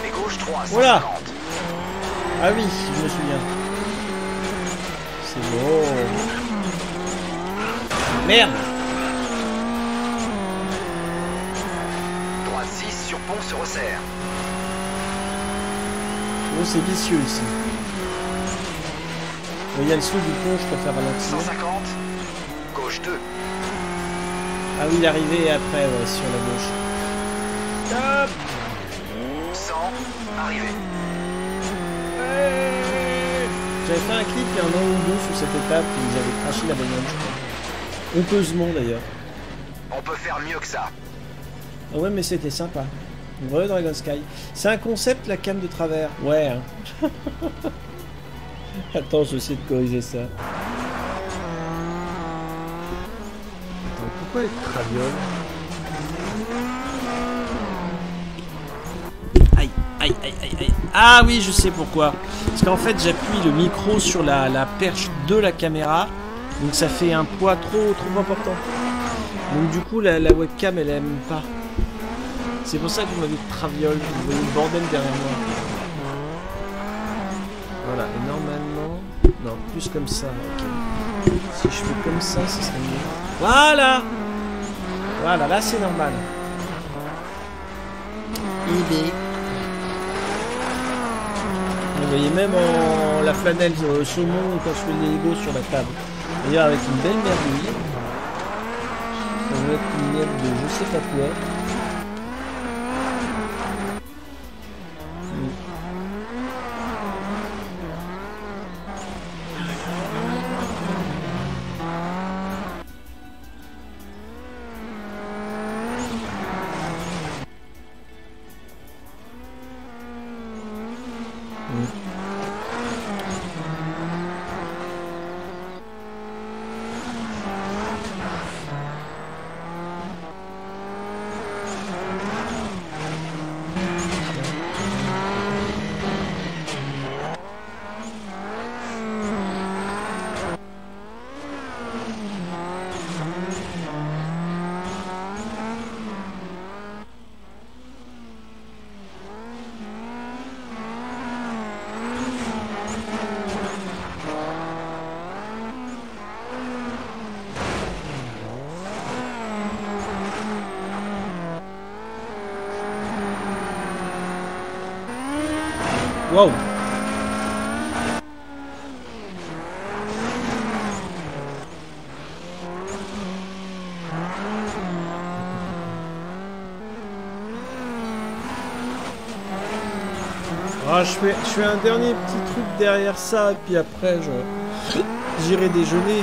Et gauche 3, Voilà. 150. Ah oui, je me souviens. C'est bon. Merde Droite 6, sur pont se resserre. C'est vicieux ici. Il y a le saut du pont, je préfère ralentir. 150, gauche 2. Ah oui, l'arrivée est après, ouais, sur la gauche. Hop 100, arrivé. J'avais fait un clip il y a un an ou deux sur cette étape où ils avaient craché la bagnole, je crois. Honteusement d'ailleurs. On peut faire mieux que ça. Ah ouais, mais c'était sympa. Vrai Dragon Sky. C'est un concept, la cam de travers. Ouais, hein. <laughs> Attends, je vais essayer de corriger ça. Attends, pourquoi les travioles Aïe, aïe, aïe, aïe, aïe. Ah oui, je sais pourquoi. Parce qu'en fait, j'appuie le micro sur la, la perche de la caméra. Donc ça fait un poids trop, trop important. Donc du coup, la, la webcam, elle aime pas. C'est pour ça que vous m'avez traviole. Vous voyez le bordel derrière moi. Voilà, et normalement... Non, plus comme ça, ok. Si je fais comme ça, ce serait mieux. Voilà Voilà, là c'est normal. Idée. Vous voyez même en la flanelle euh, saumon quand je fais les Lego sur la table. D'ailleurs avec une belle merdouille. Ça va être une miette de je sais pas quoi. Ah, je fais, un dernier petit truc derrière ça, puis après, j'irai déjeuner.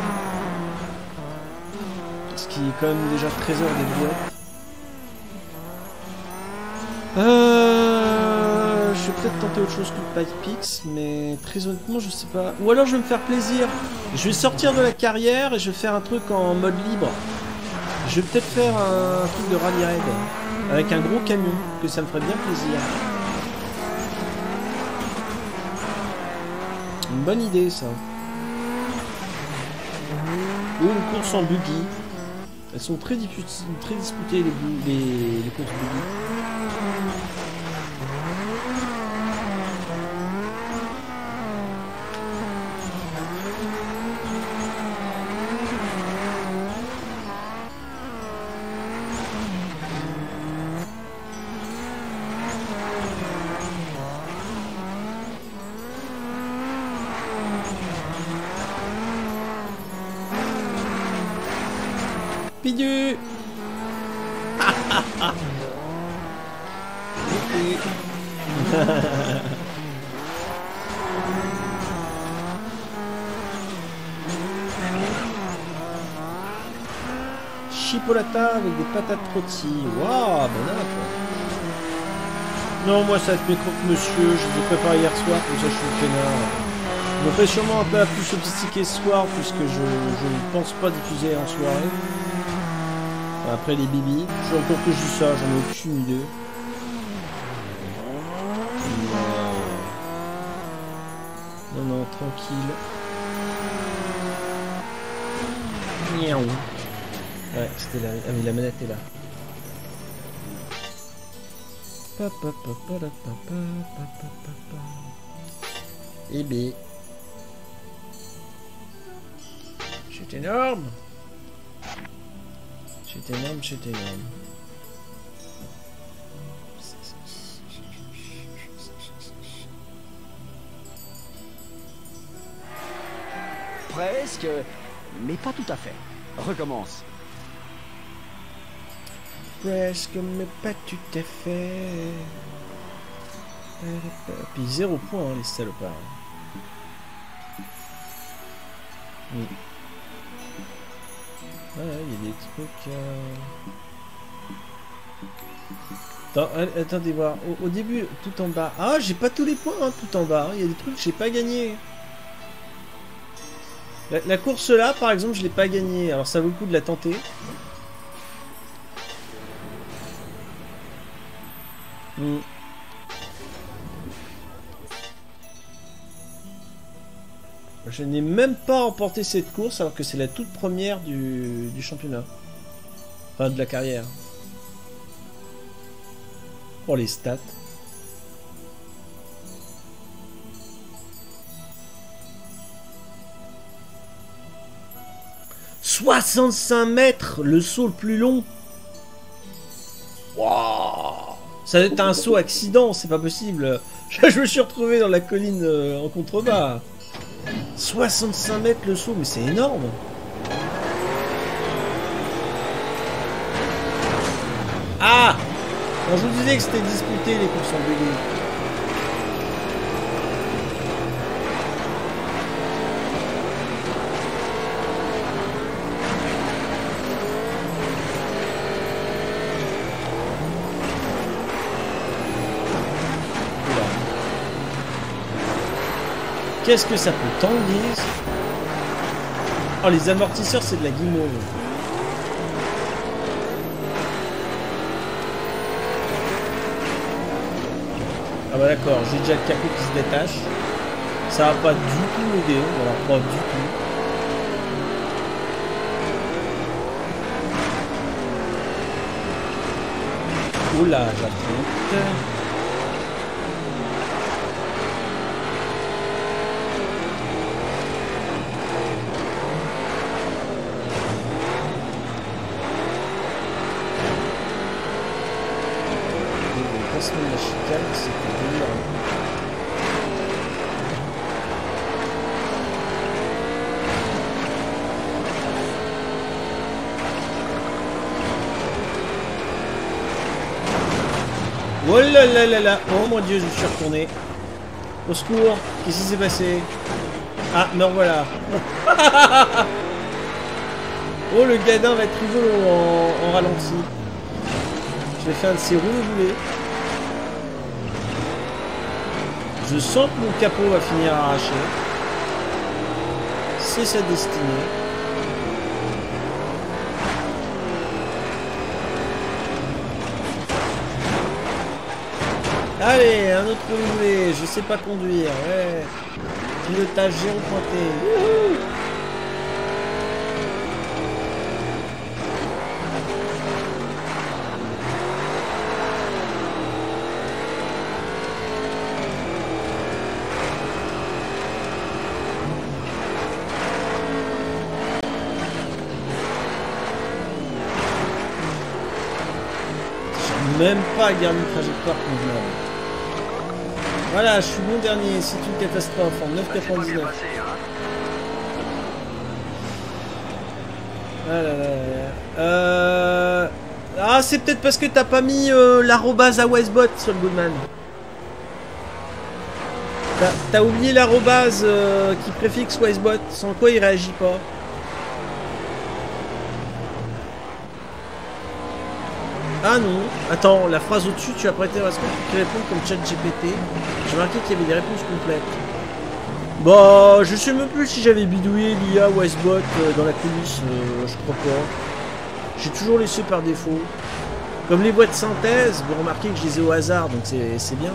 Ce qui est quand même déjà 13 heures des boîtes. Tenter autre chose que le Pipe Pix, mais très honnêtement, je sais pas. Ou alors je vais me faire plaisir. Je vais sortir de la carrière et je vais faire un truc en mode libre. Je vais peut-être faire un truc de rallye raid avec un gros camion, que ça me ferait bien plaisir. Une bonne idée ça. Ou une course en buggy. Elles sont très, très disputées les, les, les courses buggy. Pidu Chipolata avec des patates rôties. Waouh, quoi. Non, moi ça va être mes croque-monsieur, je les ai préparés hier soir, comme ça je suis peinard. Je me ferai sûrement un peu plus sophistiqué ce soir, puisque je, je ne pense pas diffuser en soirée. Après les bibis, j'ai encore que je dis ça, j'en ai aucune idée. Non, non, tranquille. Miaou. Ouais, c'était là. Ah oui, la manette est là. Eh ben. C'est énorme C'est énorme, c'est énorme. Presque, mais pas tout à fait. Recommence. Presque, mais pas tout à fait. Puis zéro point, hein, les salopards. Oui. Ouais, il y a des trucs. euh, attendez voir. Au, début, tout en bas. Ah, j'ai pas tous les points, hein, tout en bas. Il y a des trucs que j'ai pas gagné. La, la course là, par exemple, je l'ai pas gagnée. Alors ça vaut le coup de la tenter. Hmm. Je n'ai même pas remporté cette course alors que c'est la toute première du, du championnat. Enfin, de la carrière. Pour les stats. « 65 mètres, le saut le plus long. Waouh Ça doit être un saut accident, c'est pas possible. <laughs> Je me suis retrouvé dans la colline euh, en contrebas. 65 mètres le saut, mais c'est énorme. Ah Alors, Je vous disais que c'était disputé les courses en buggy. Qu'est-ce que ça peut ça Oh, les amortisseurs, c'est de la guimauve. Ah bah d'accord, j'ai déjà le capot qui se détache. Ça va pas du tout m'aider, alors pas du tout. Oula, j'affronte. Le placement de la chicane, c'était délirant. Oh Oh mon dieu, je suis retourné. Au secours Qu'est-ce qui s'est passé? Ah, me revoilà. <laughs> oh, le gadin va être rigolo en, en ralenti. Je vais faire un de ces roues boulets. Je sens que mon capot va finir arraché. C'est sa destinée. Allez, un autre roulé, je sais pas conduire, ouais. Pilotage zéro pointé. Wouhou J'ai même pas gardé une trajectoire convenable. Voilà, je suis bon dernier, c'est une catastrophe en bien 9,99. passé, hein. Ah. Euh... Ah, c'est peut-être parce que t'as pas mis euh, l'arrobase à Westbot sur le Goodman. T'as- T'as oublié l'arrobase euh, qui préfixe Westbot, sans quoi il réagit pas. Ah non, attends, la phrase au-dessus, tu as prêté à ce qui répond comme chat GPT. J'ai marqué qu'il y avait des réponses complètes. Bah, je sais même plus si j'avais bidouillé l'IA Westbot euh, dans la coulisse, euh, je crois pas. J'ai toujours laissé par défaut. Comme les boîtes synthèse, vous remarquez que je les ai au hasard, donc c'est bien.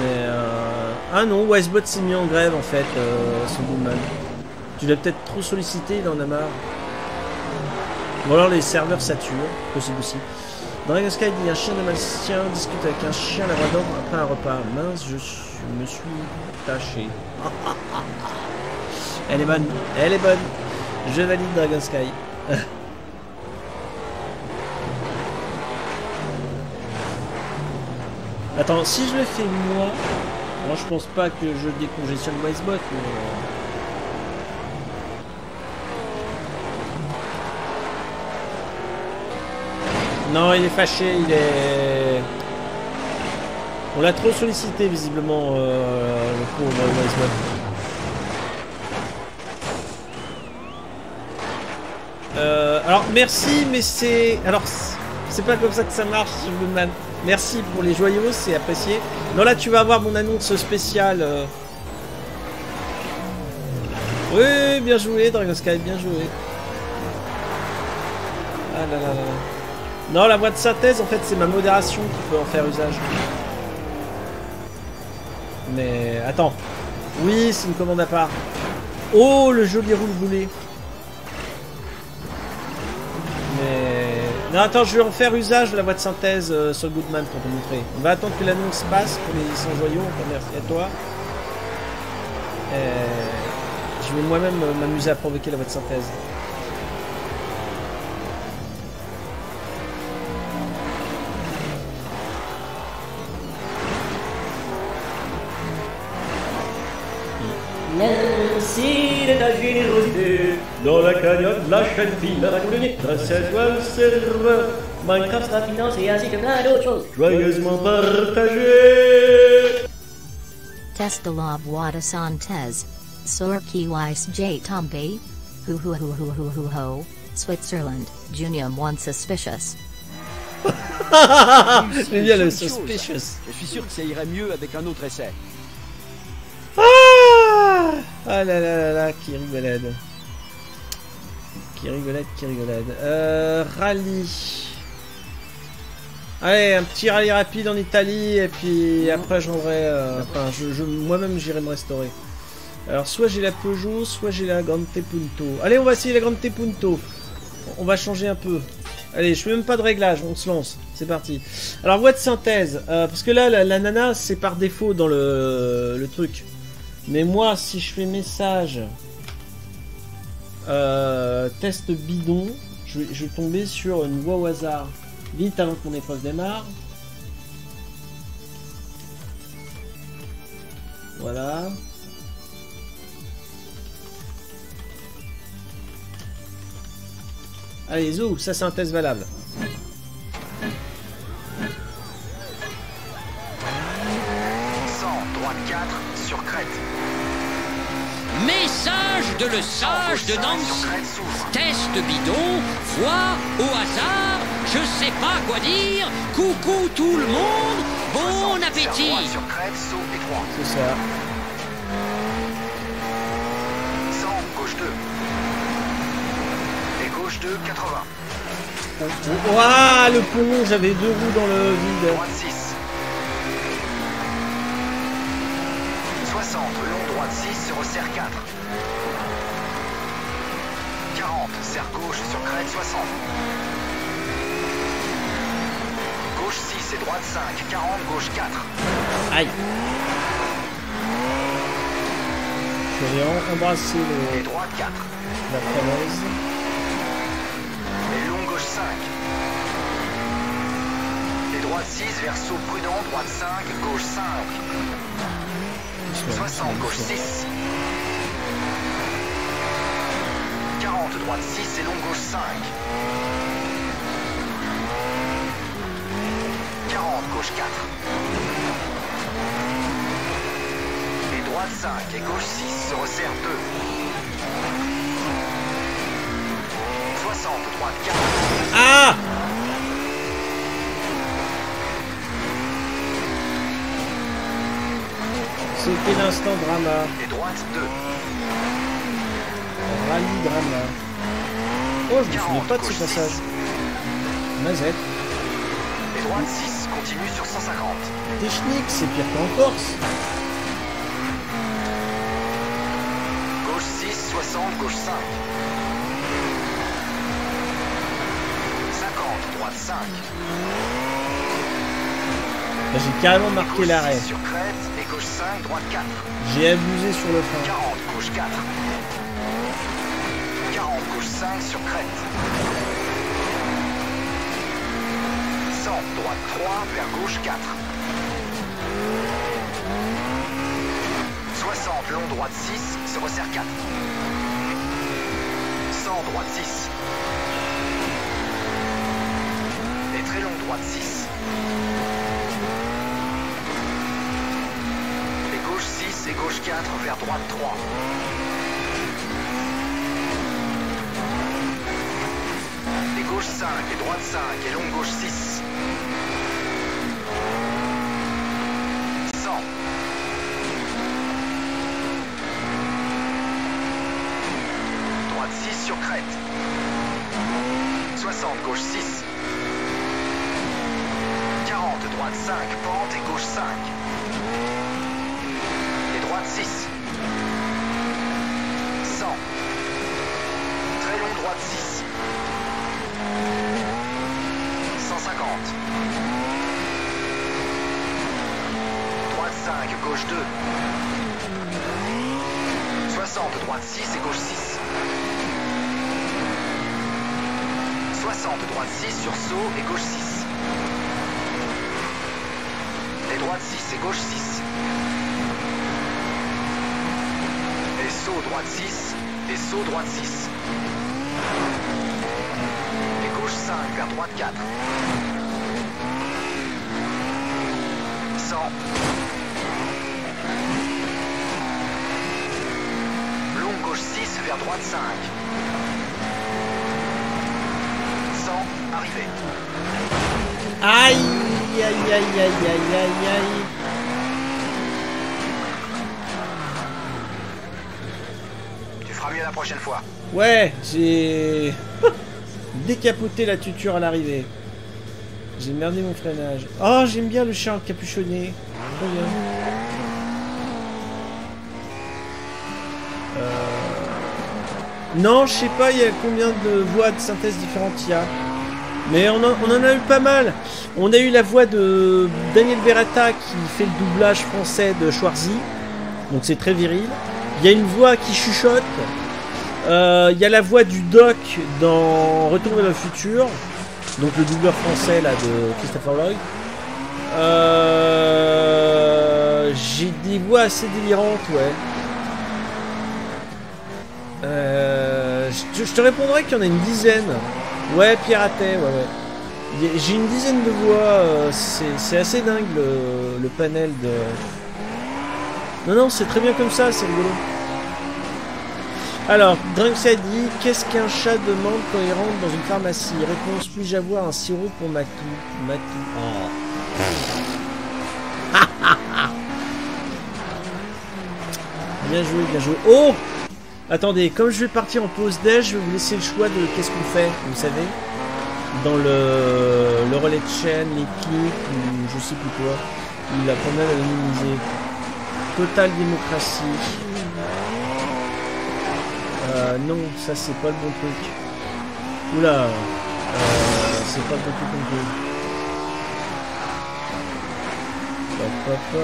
Mais euh... Ah non, Westbot s'est mis en grève en fait, euh, son Goodman. Tu l'as peut-être trop sollicité, il en a marre. Ou alors les serveurs saturent, possible aussi. Dragon Sky dit un chien dalmatien discute avec un chien labrador après un repas. Mince, je me suis taché. Elle est bonne, elle est bonne. Je valide Dragon Sky. <laughs> Attends, si je le fais moi, moi je pense pas que je décongestionne Wisebot, mais... Non, il est fâché, il est... On l'a trop sollicité visiblement, euh, le pauvre Wisebot. Euh, alors merci, mais c'est... Alors, c'est- c'est pas comme ça que ça marche, Goodman. Merci pour les joyaux, c'est apprécié. Non, là, tu vas avoir mon annonce spéciale. euh. Oui, bien joué, Dragon Sky, bien joué. Ah là là là là. Non, la voix de synthèse, en fait, c'est ma modération qui peut en faire usage. Mais attends. Oui, c'est une commande à part. Oh, le joli roule boulet. Mais... Non, attends, je vais en faire usage de la voix de synthèse euh, sur Goodman pour te montrer. On va attendre que l'annonce passe pour les 100 joyaux. Encore merci à toi. Euh, Je vais moi-même euh, m'amuser à provoquer la voix de synthèse. La chaîne fille, la colonnée, la étoile serveur. Minecraft sera financé ainsi que plein d'autres choses. Joyeusement partagé. Testalov Wadasantes. Sorki Weiss J. Tomby. Hoo hoo hoo hoo hoo hoo ho. Switzerland. Junium one suspicious. <laughs> J'aime bien le suspicious. Je suis sûr que ça irait mieux avec un autre essai. Ah Ah là là là là, qui rigolade. Qui rigolade, qui rigolade. Euh, rallye. Allez, un petit rallye rapide en Italie, et puis après j'aurai... Euh, enfin, je, je- moi-même j'irai me restaurer. Alors, soit j'ai la Peugeot, soit j'ai la Grande Punto. Allez, on va essayer la Grande Punto. On va changer un peu. Allez, je fais même pas de réglage, on se lance. C'est parti. Alors, voie de synthèse. euh, parce que là, la, la nana, c'est par défaut dans le, le truc. Mais moi, si je fais message euh, test bidon. Je, vais tomber sur une voie au hasard. Vite avant que mon épreuve démarre. Voilà. Allez, zou, ça c'est un test valable. sur crête. Message de le sage de Gauche 5 Nancy. Test bidon, voix au hasard, je sais pas quoi dire, coucou tout le monde, 60, bon appétit. C'est ça. 100, gauche 2. Et gauche 2, 80. Ouah, le pont, j'avais deux roues dans le vide. 36 sur serre 4. 40, serre gauche sur crête 60. Gauche 6 et droite 5, 40, gauche 4. Aïe Je vais embrasser le... Et droite 4. La falaise. Et long gauche 5. Et droite 6, verso prudent, droite 5, gauche 5. 60, gauche 6. 40, droite 6 et long gauche 5. 40, gauche 4. Et droite 5 et gauche 6 se resserre 2. 60, droite 4. Ah C'était l'instant drama. Et droite 2. Rallye drama. Oh, je me souviens pas de ce passage. Mazette. Et droite 6 continue sur 150. Technique, c'est pire qu'en Corse. Gauche 6, 60, gauche 5. 50, droite 5. Là, J'ai carrément marqué l'arrêt. 6 sur crête et gauche 5, droite 4. J'ai abusé sur le frein. 40, gauche 4. 40, gauche 5 sur crête. 100, droite 3 vers gauche 4. 60, long droite 6, se resserre 4. 100, droite 6. Et très long droite 6. Et gauche 6 et gauche 4 vers droite 3. Et gauche 5 et droite 5 et long gauche 6. 100. Droite 6 sur crête. 60 gauche 6. 40 droite 5 pente et gauche 5. Et droite 6. 100. Très long droite 6. 150. Droite 5, gauche 2. 60, droite 6 et gauche 6. 60, droite 6 sur saut et gauche 6. Et droite 6 et gauche 6. Et saut droite 6 et saut droite 6. Et gauche 5 vers droite 4. 100. Long gauche 6 vers droite 5. 100, arrivé. Aïe, aïe, aïe, aïe, aïe, aïe, aïe. Ouais, j'ai <laughs> décapoté la tuture à l'arrivée. J'ai merdé mon freinage. Oh, j'aime bien le chien capuchonné. Euh, Non, je sais pas, il y a combien de voix de synthèse différentes il y a. Mais on, en- on en a eu pas mal. On a eu la voix de Daniel Beretta qui fait le doublage français de Schwarzy. Donc c'est très viril. Il y a une voix qui chuchote. Euh, Il y a la voix du Doc dans Retour vers le futur, donc le doubleur français là de Christopher Lloyd. Euh, J'ai des voix assez délirantes, ouais. Euh, je, te répondrai qu'il y en a une dizaine. Ouais, piraté, ouais, ouais. J'ai une dizaine de voix, euh, c'est c'est assez dingue le, le panel de, Non, non, c'est très bien comme ça, c'est rigolo. Alors, Drunks a dit Qu'est-ce qu'un chat demande quand il rentre dans une pharmacie? Réponse Puis-je avoir un sirop pour Matou Matou. Oh. <laughs> bien joué, bien joué. Oh Attendez, comme je vais partir en pause déj, je vais vous laisser le choix de qu'est-ce qu'on fait, vous savez? Dans le, le relais de chaîne, clips, ou je sais plus quoi. La promenade anonymisée. Total démocratie. Euh, non, ça c'est pas le bon truc. Oula, euh, c'est pas le bon truc pa, pa.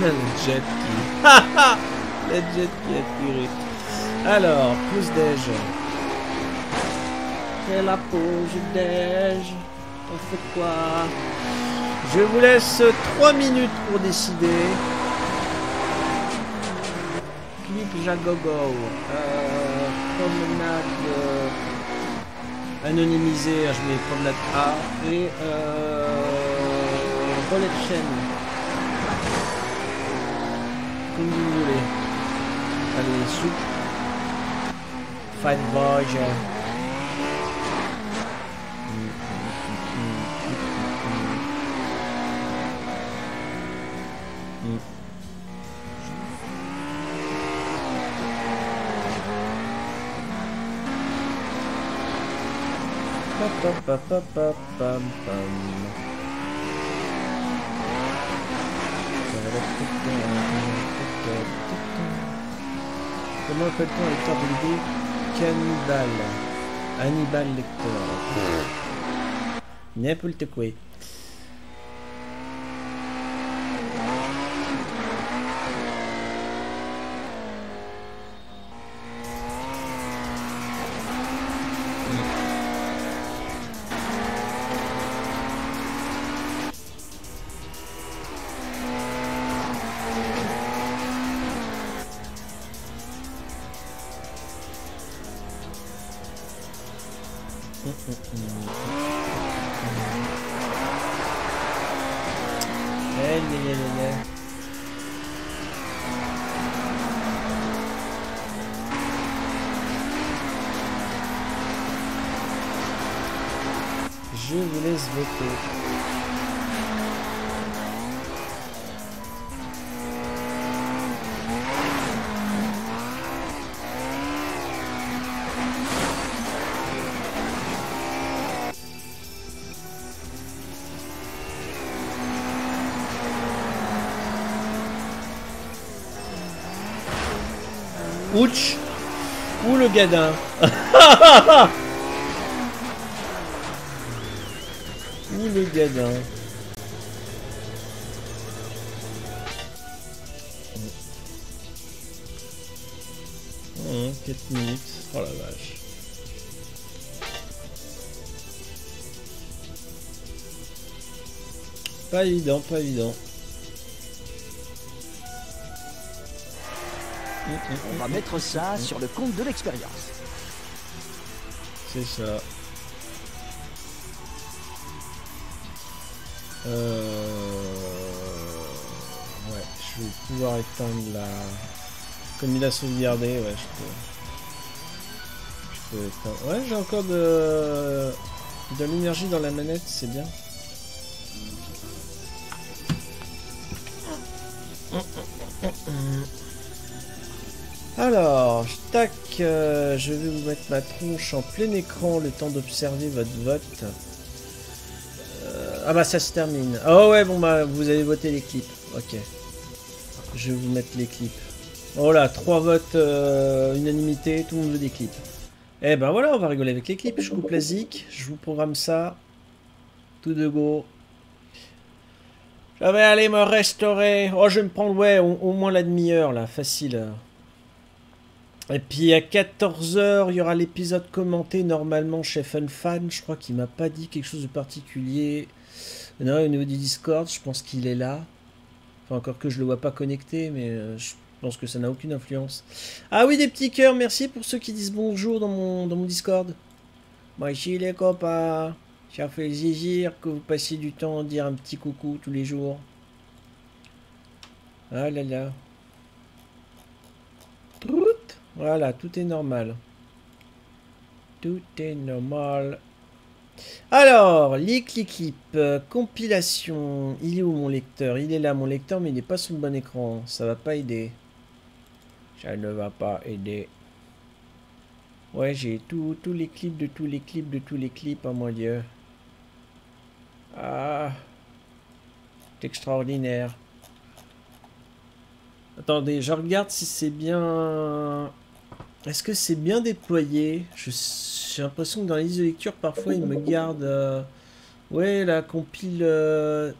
Le jet qui... Le <laughs> jet qui a tiré. Alors, pause déj. C'est la pause déj. On fait quoi? Je vous laisse 3 minutes pour décider. Clip Jagogo. Euh, promenade euh, anonymisée. Ah, Je prendre la A. Et euh, relais de chaîne. Allez, soupe. Fight Voyager. Pa, pa, pa, pa, pam, pam. Comment appelle-t-on lecteur de vidéo Cannibal. Hannibal lecteur. N'importe quoi. Gadin <laughs> Ou le gadin Hum, 4 minutes. Oh la vache. Pas évident, pas évident. Mettre ça sur le compte de l'expérience. C'est ça. Euh... Ouais, je vais pouvoir éteindre la... Comme il a sauvegardé, ouais, je peux... Je peux éteindre... Ouais, j'ai encore de... De l'énergie dans la manette, c'est bien. Alors, tac, euh, je vais vous mettre ma tronche en plein écran le temps d'observer votre vote. Euh, ah bah ça se termine. Oh ouais, bon bah vous avez voté les clips. Ok. Je vais vous mettre les clips. Oh là, trois votes, euh, unanimité, tout le monde veut des clips. Eh ben voilà, on va rigoler avec les. Je coupe la zik, je vous programme ça. Tout de go. Je vais aller me restaurer. Oh, je vais me prendre, ouais, au, au moins la demi-heure là, facile. Et puis à 14h, il y aura l'épisode commenté normalement chez FunFan. Je crois qu'il m'a pas dit quelque chose de particulier. Non, au niveau du Discord, je pense qu'il est là. Enfin, encore que je le vois pas connecté, mais euh, je pense que ça n'a aucune influence. Ah oui, des petits cœurs, merci pour ceux qui disent bonjour dans mon, dans mon Discord. Moi aussi les copains. Ça fait zizir que vous passiez du temps à dire un petit coucou tous les jours. Ah là là. Voilà, tout est normal. Tout est normal. Alors, les clip euh, compilation. Il est où mon lecteur? Il est là mon lecteur, mais il n'est pas sur le bon écran. Ça va pas aider. Ça ne va pas aider. Ouais, j'ai tous tous les clips de tous les clips de tous les clips, oh mon dieu. Ah. C'est extraordinaire. Attendez, je regarde si c'est bien... Est-ce que c'est bien déployé? Je- J'ai l'impression que dans les listes de lecture, parfois, il me garde... euh, Ouais, la compile... euh,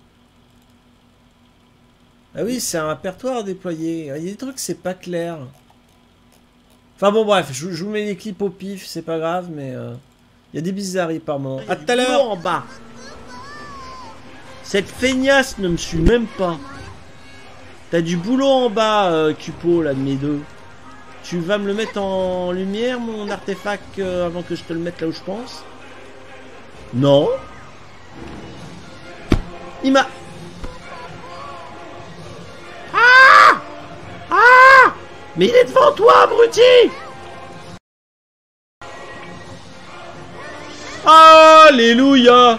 Ah oui, c'est un répertoire déployé. Il y a des trucs, c'est pas clair. Enfin bon, bref, je, je vous mets les clips au pif, c'est pas grave, mais... euh, Il y a des bizarreries par moment. À tout à l'heure en bas Cette feignasse ne me suit même pas. T'as du boulot en bas, euh, Cupo, là, de mes deux. Tu vas me le mettre en lumière, mon artefact, euh, avant que je te le mette là où je pense Non. Il m'a... Ah Ah Mais il est devant toi, abruti Alléluia